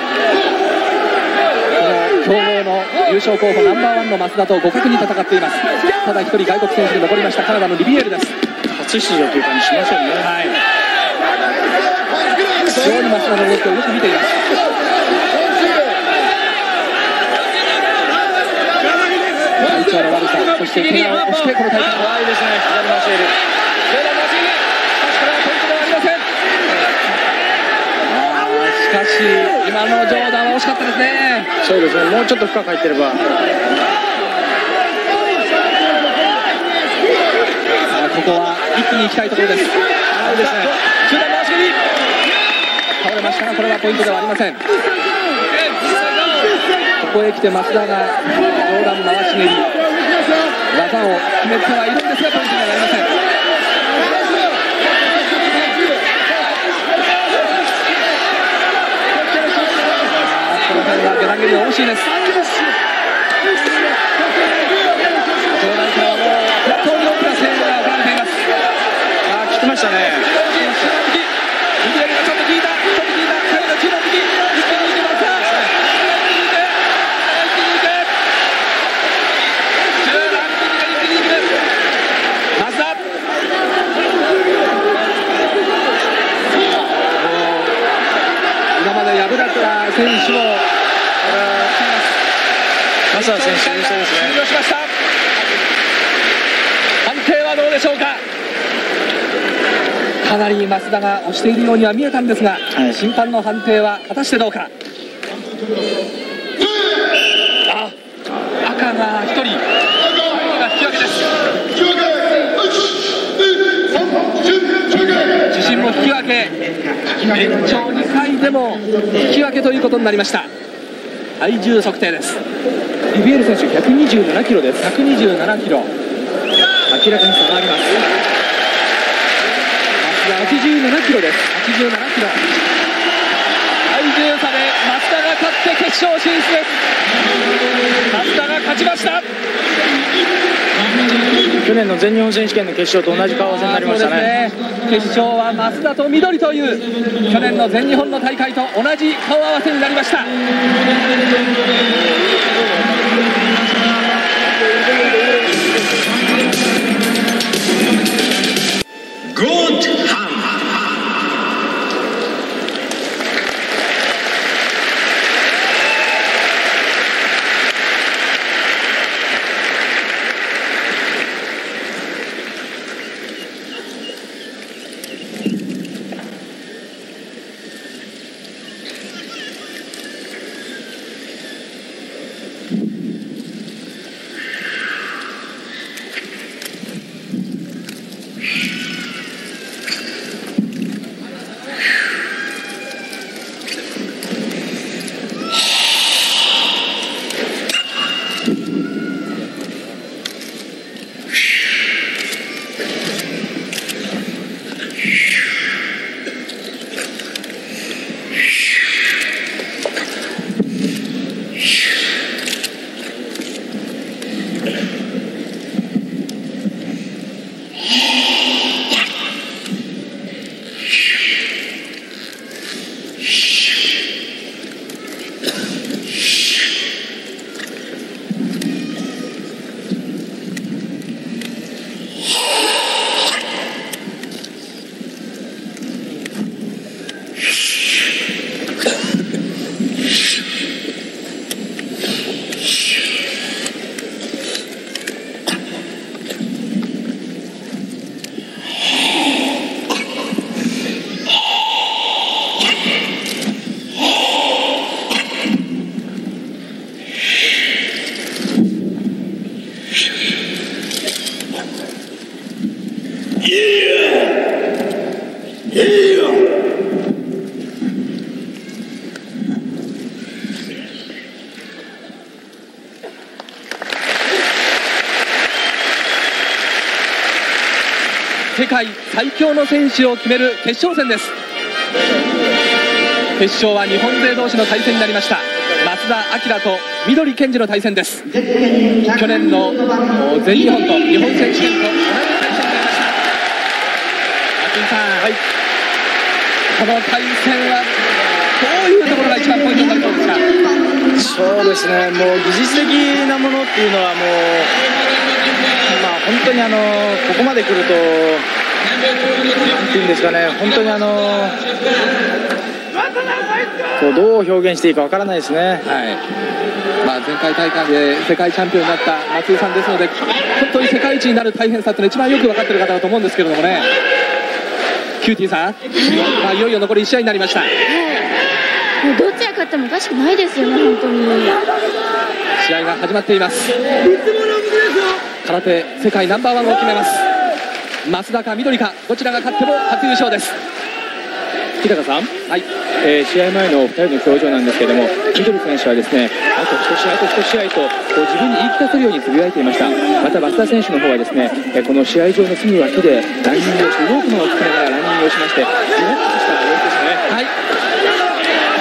強豪の優勝候補ナンバーワンの増田と互角に戦っています。ただ一人外国選手で残りましたカナダのリビエールです。初出場という感じしませんね。はい。非常に増田の動きをよく見ています体調の悪さそして怪我を押してこの大会怖いですね。左回し入れ。しかし今のジョーダンは惜しかったですねそうですね。もうちょっと深く入ってれば。ここは一気に行きたいところですはいですね。中段回し蹴り倒れましたがこれはポイントではありませんここへ来て増田が上段回し蹴り技を決めてはいるんですがポイントにはなりません。この辺は下段蹴りが惜しいです場内からはもう本当に大きな声援が送られていますあー、聞きましたね。右左がちょっと効いたちょっと効いた左の中段右一気に行きますか一気に行く中段右が一気に行く松田もう選手も増田選手優勝ですね終了しました判定はどうでしょうかかなり増田が押しているようには見えたんですが、はい。審判の判定は果たしてどうか。あ赤が1人。青が引き分けです。自身も引き分け。延長2回でも引き分けということになりました。体重測定です。リビエル選手127キロです。127キロ。明らかに差があります87キロです。87キロ。体重差で増田が勝って決勝進出です。増田が勝ちました。去年の全日本選手権の決勝と同じ顔合わせになりましたね。ね。決勝は増田と緑という去年の全日本の大会と同じ顔合わせになりました。世強の選手を決める決勝戦です。決勝は日本勢同士の対戦になりました。松田明と緑健二の対戦です。去年の全日本と日本選手権と同じ対戦になりました。松井さん、はい、この対戦はどういうところが一番ポイントになりそうですか？そうですね。もう技術的なものっていうのはもうまあ本当にあのここまで来るとなんていうんですかね本当にあのこうどう表現していいかわからないですね。はい。まあ、前回大会で世界チャンピオンになった松井さんですので本当に世界一になる大変さっていうのは一番よく分かっている方だと思うんですけれどもね。キューティーさん、まあ、いよいよ残り1試合になりました。もうどっちが勝ってもおかしくないですよね、本当に。試合が始まっています。空手世界ナンバーワンを決めます増田か緑かどちらが勝っても初優勝です。日高さん、はい。えー試合前の2人の表情なんですけれども緑選手はですねあと1試合あと1試合とこう自分に言い聞かせるようにつぶやいていました。また増田選手の方はですね、えーこの試合場のすぐ脇でランニングをしてロープのをつけながらランニングをしましてリラックスした様子ですねはい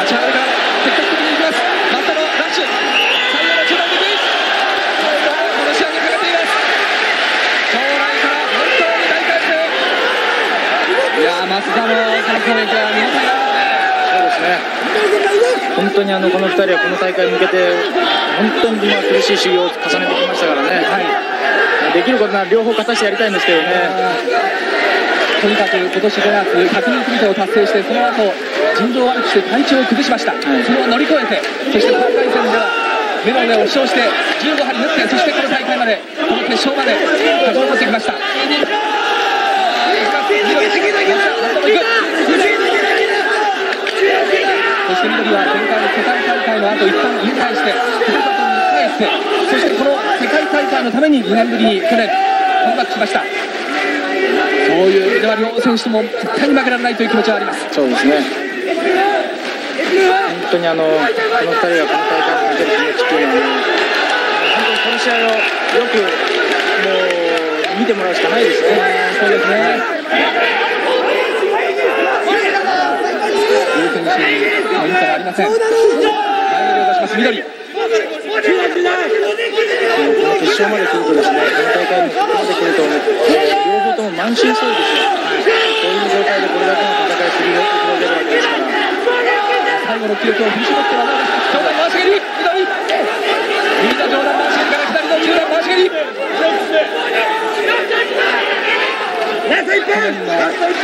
立ち上がりから積極的にいきます増田のラッシュ最後の中段的この試合にかけています将来から本当に大回転いやー増田のこの攻撃は見応えがあるそうですね本当にあのこの2人はこの大会に向けて本当にまあ苦しい修行を重ねてきましたからね、できることなら両方勝たせてやりたいんですけどね。とにかく今年5月100人組手を達成してその後腎臓を悪くして体調を崩しました、それを乗り越えてそして3回戦では目の上を負傷して15針縫ってそしてこの大会までこの決勝まで勝ち残ってきましたそして緑は前回の世界大会の後一旦引退してふるさとに帰ってそしてこの世界大会のために2年ぶりに去年カムバックしましたそういう意味では両選手とも絶対に負けられないという気持ちはありますそうですね本当にあのこの2人がこの大会にかける気持ちっていうのは、ね、本当にこの試合をよくもう見てもらうしかないですね。そうですね。両選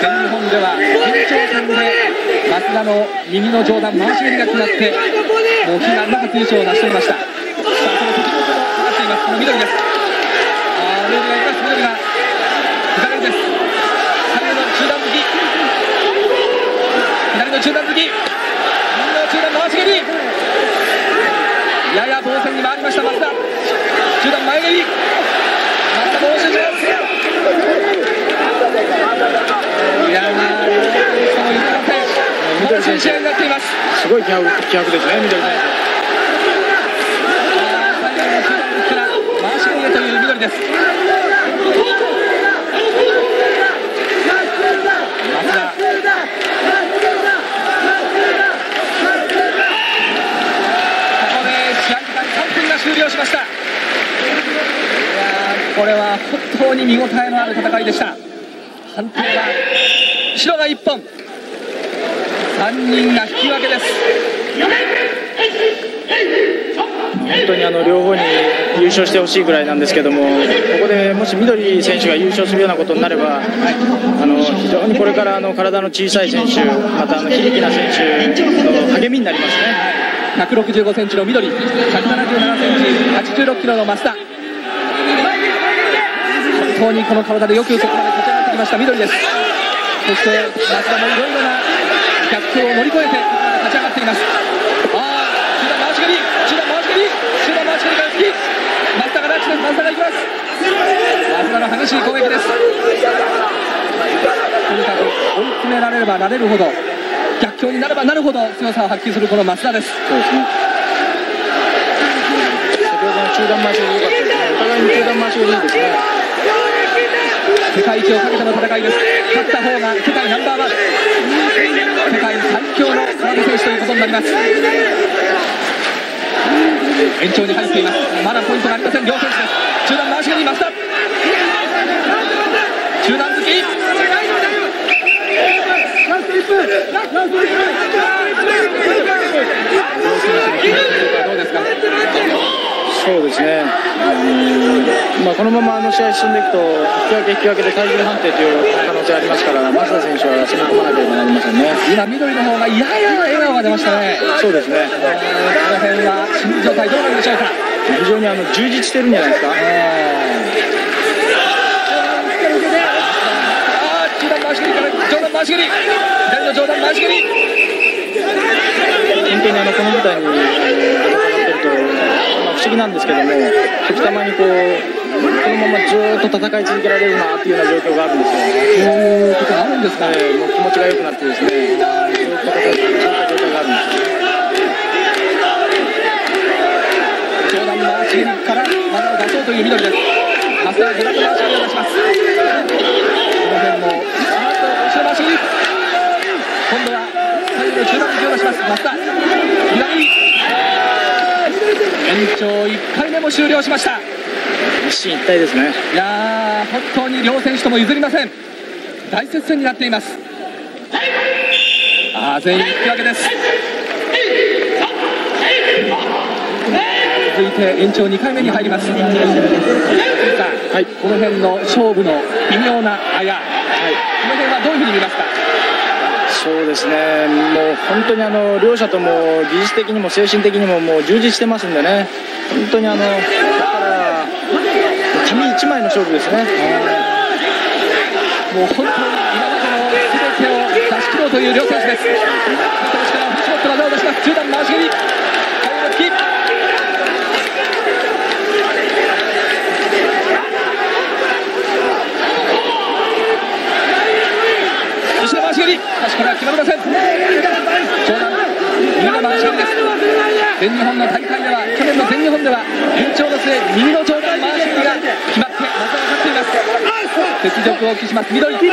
全日本では延長戦で松田の右の上段回し蹴りが決まってもう悲願の初優勝を成し遂げました。さあその敵もかかっていますこの緑ですあ緑がいます緑が左です左の中段突き左の中段突き右の中段回し蹴りやや防戦に回りました松田中段前蹴り松田も応酬しますいやー、そういう緑選手試合になっています。すごい気迫気迫ですね、緑選手。から回し蹴りへという緑です。松田。ここで試合時間3分が終了しました。いやー、これは本当に見応えのある戦いでした。判定は白が1本3人が引き分けです本当にあの両方に優勝してほしいぐらいなんですけども、ここでもし緑選手が優勝するようなことになれば、あの非常にこれからあの体の小さい選手、またあのな選手の励みになりますね。165センチの緑、177センチ、86キロの増田。本当にこの体でよくここまで勝ち上がってきました緑です。そして松田もいろいろな逆境を乗り越えてここまで勝ち上がっています。ああ、中段回し蹴り、中段回し蹴り、中段回し蹴りから突き、松田がラッチで松田がいきます。松田の激しい攻撃です。とにかく追い詰められればなれるほど逆境になればなるほど強さを発揮するこの増田です。そうですね。先ほどの中段回しが良かったですね。お互いに中段回しがいいですね。世界一をかけての戦いです。勝った方が世界ナンバーワン。世界最強の空手選手ということになります。延長に入っています。まだポイントがありません。両選手です。中段回し蹴り増田。中段突き。どうですか。そうですね、あのーまあ、このままあの試合進んでいくと、引き分け、引き分けで体重判定という可能性ありますから、増田選手は攻め込まなければなりませんね。今、緑の方がやや笑顔が出ましたね。そうですね、この辺は心理状態どうなんでしょうか。非常にあの充実してるんじゃないですか。あー中段回し蹴りから上段回し蹴り左の上段回し蹴り本当にあのこの舞台にあの戦ってると、まあ、不思議なんですけども、時たまにこう、このままずーっと戦い続けられるなっていうような状況があるんですよ。そういうことがあるんですか、えーもう気持ちが良くなってですね、そういった形そういった状態があるんですよ。上段回し蹴りから技を出そうという緑ですマスター下段の回し蹴りを出しますこの辺もあと後ろ回し蹴り今度は最後の中段突きを出しますマスター左延長1回目も終了しました。一進一退ですね。いやー本当に両選手とも譲りません。大接戦になっています。あー全員引き分けです。続いて延長2回目に入ります。はい、この辺の勝負の微妙なあや、はい、この辺はどういうふうに見ますか？そうですね、もう本当にあの両者とも技術的にも精神的にももう充実してますんでね、本当にあのだから紙一枚の勝負ですね。もう本当に今までの全てを出し切ろうという両選手です。手の力を振り絞って技を出します。中段回し蹴り。体の突き。後ろ回し蹴り。確かには決まりません。上段右の回し蹴りです。全日本の大会では去年の全日本では延長の末右の上段回し蹴りが決まって技を勝っています。雪辱を期します緑インデ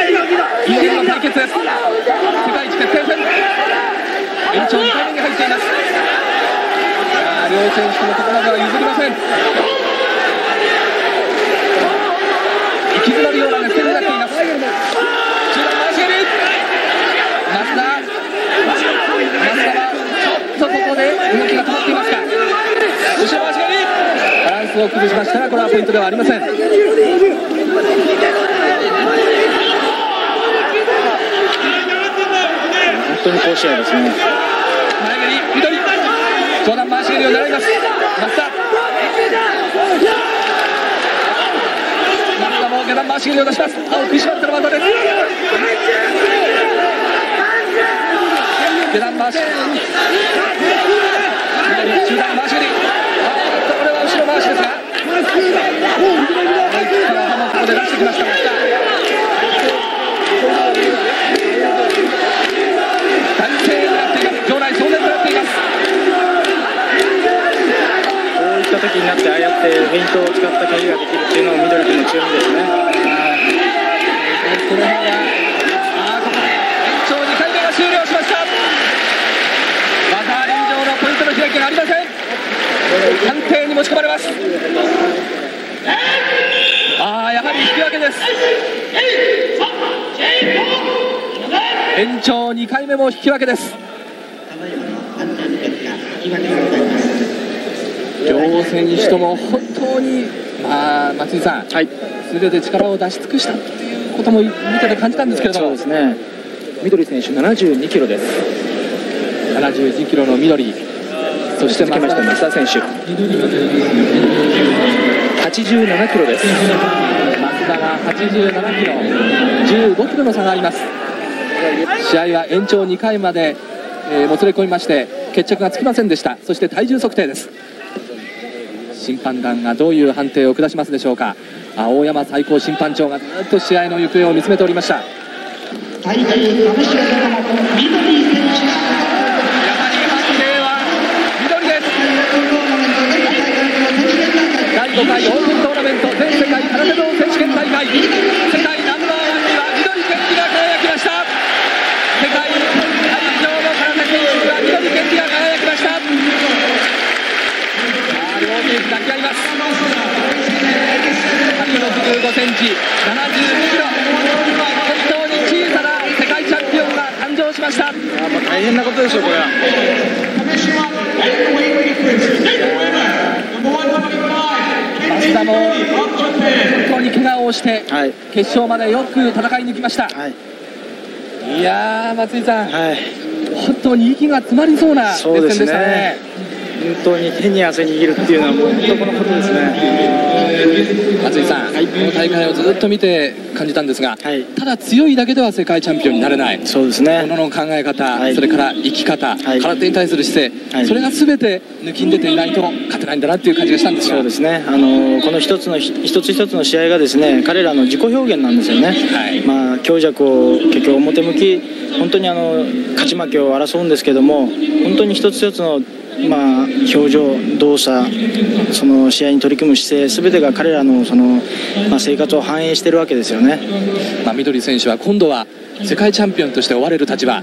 ィの対決です世界一決定戦延長2回目に入っています両選手ともここまでは譲りません行き詰まるような熱戦になっています中段回し蹴り増田増田はちょっとここで動きが止まっていますか後ろ回し蹴りバランスを崩しましたがこれはポイントではありません。本当に好試合ですね。前蹴り緑。上段回し蹴りを狙います。松田。松田も下段回し蹴りを出します。歯を食いしばっての技です。下段回し。緑中段回し蹴りこれは後ろ回しですが歯もここで出してきました松田大声援になっています場内騒然となっていますこういった時になってああやってフェイントを使った蹴りができるっていうのも緑君の強みですね。この辺はあーここで延長2回目が終了しました技あり以上のポイントの開きがありません判定に持ち込まれます。ああやはり引き分けです。延長2回目も引き分けです。両選手とも本当にまあ松井さん、はい、全て力を出し尽くしたっていうことも見てて感じたんですけれども。そうですね。緑選手72キロです。72キロの緑。そして続きまして増田選手87キロです。増田が87キロ15キロの差があります。試合は延長2回まで、えーもつれ込みまして決着がつきませんでした。そして体重測定です。審判団がどういう判定を下しますでしょうか。青山最高審判長がずっと試合の行方を見つめておりました体重株式会社の緑選手やはり判定は緑です第5回オープントーナメント全世界空手道選手権大会世界ナンバーワンには緑健二が輝きました世界最強の空手選手には緑健二が輝きましたさあ両選手抱き合います165センチ72キロ本当に小さな世界チャンピオンが誕生しました大変なことでしょうこれは。松田も本当に怪我をして、決勝までよく戦い抜きました、い、やー松井さん、本当に息が詰まりそうな戦ですしたね。ね。本当に手に汗握るっていうのはもう本当このことですね。松井さん、この大会をずっと見て感じたんですが、ただ強いだけでは世界チャンピオンになれない。そうですね。ものの考え方、それから生き方、空手に対する姿勢、それが全て抜きん出ていないと勝てないんだなっていう感じがしたんですが。そうですね。あのこの一つの一つ一つの試合がですね、彼らの自己表現なんですよね。まあ強弱を結局表向き本当にあの勝ち負けを争うんですけども、本当に一つ一つのまあ表情動作その試合に取り組む姿勢すべてが彼らのそのまあ生活を反映しているわけですよね。まあ、緑選手は今度は世界チャンピオンとして追われる立場、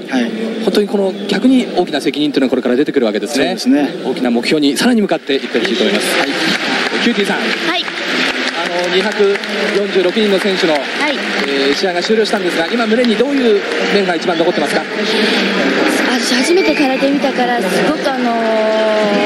本当にこの逆に大きな責任というのがこれから出てくるわけですね。大きな目標にさらに向かっていってほしいと思います、キューティーさん、はい246人の選手の、えー試合が終了したんですが今胸にどういう面が一番残ってますか？私初めて空手見たからすごくあのー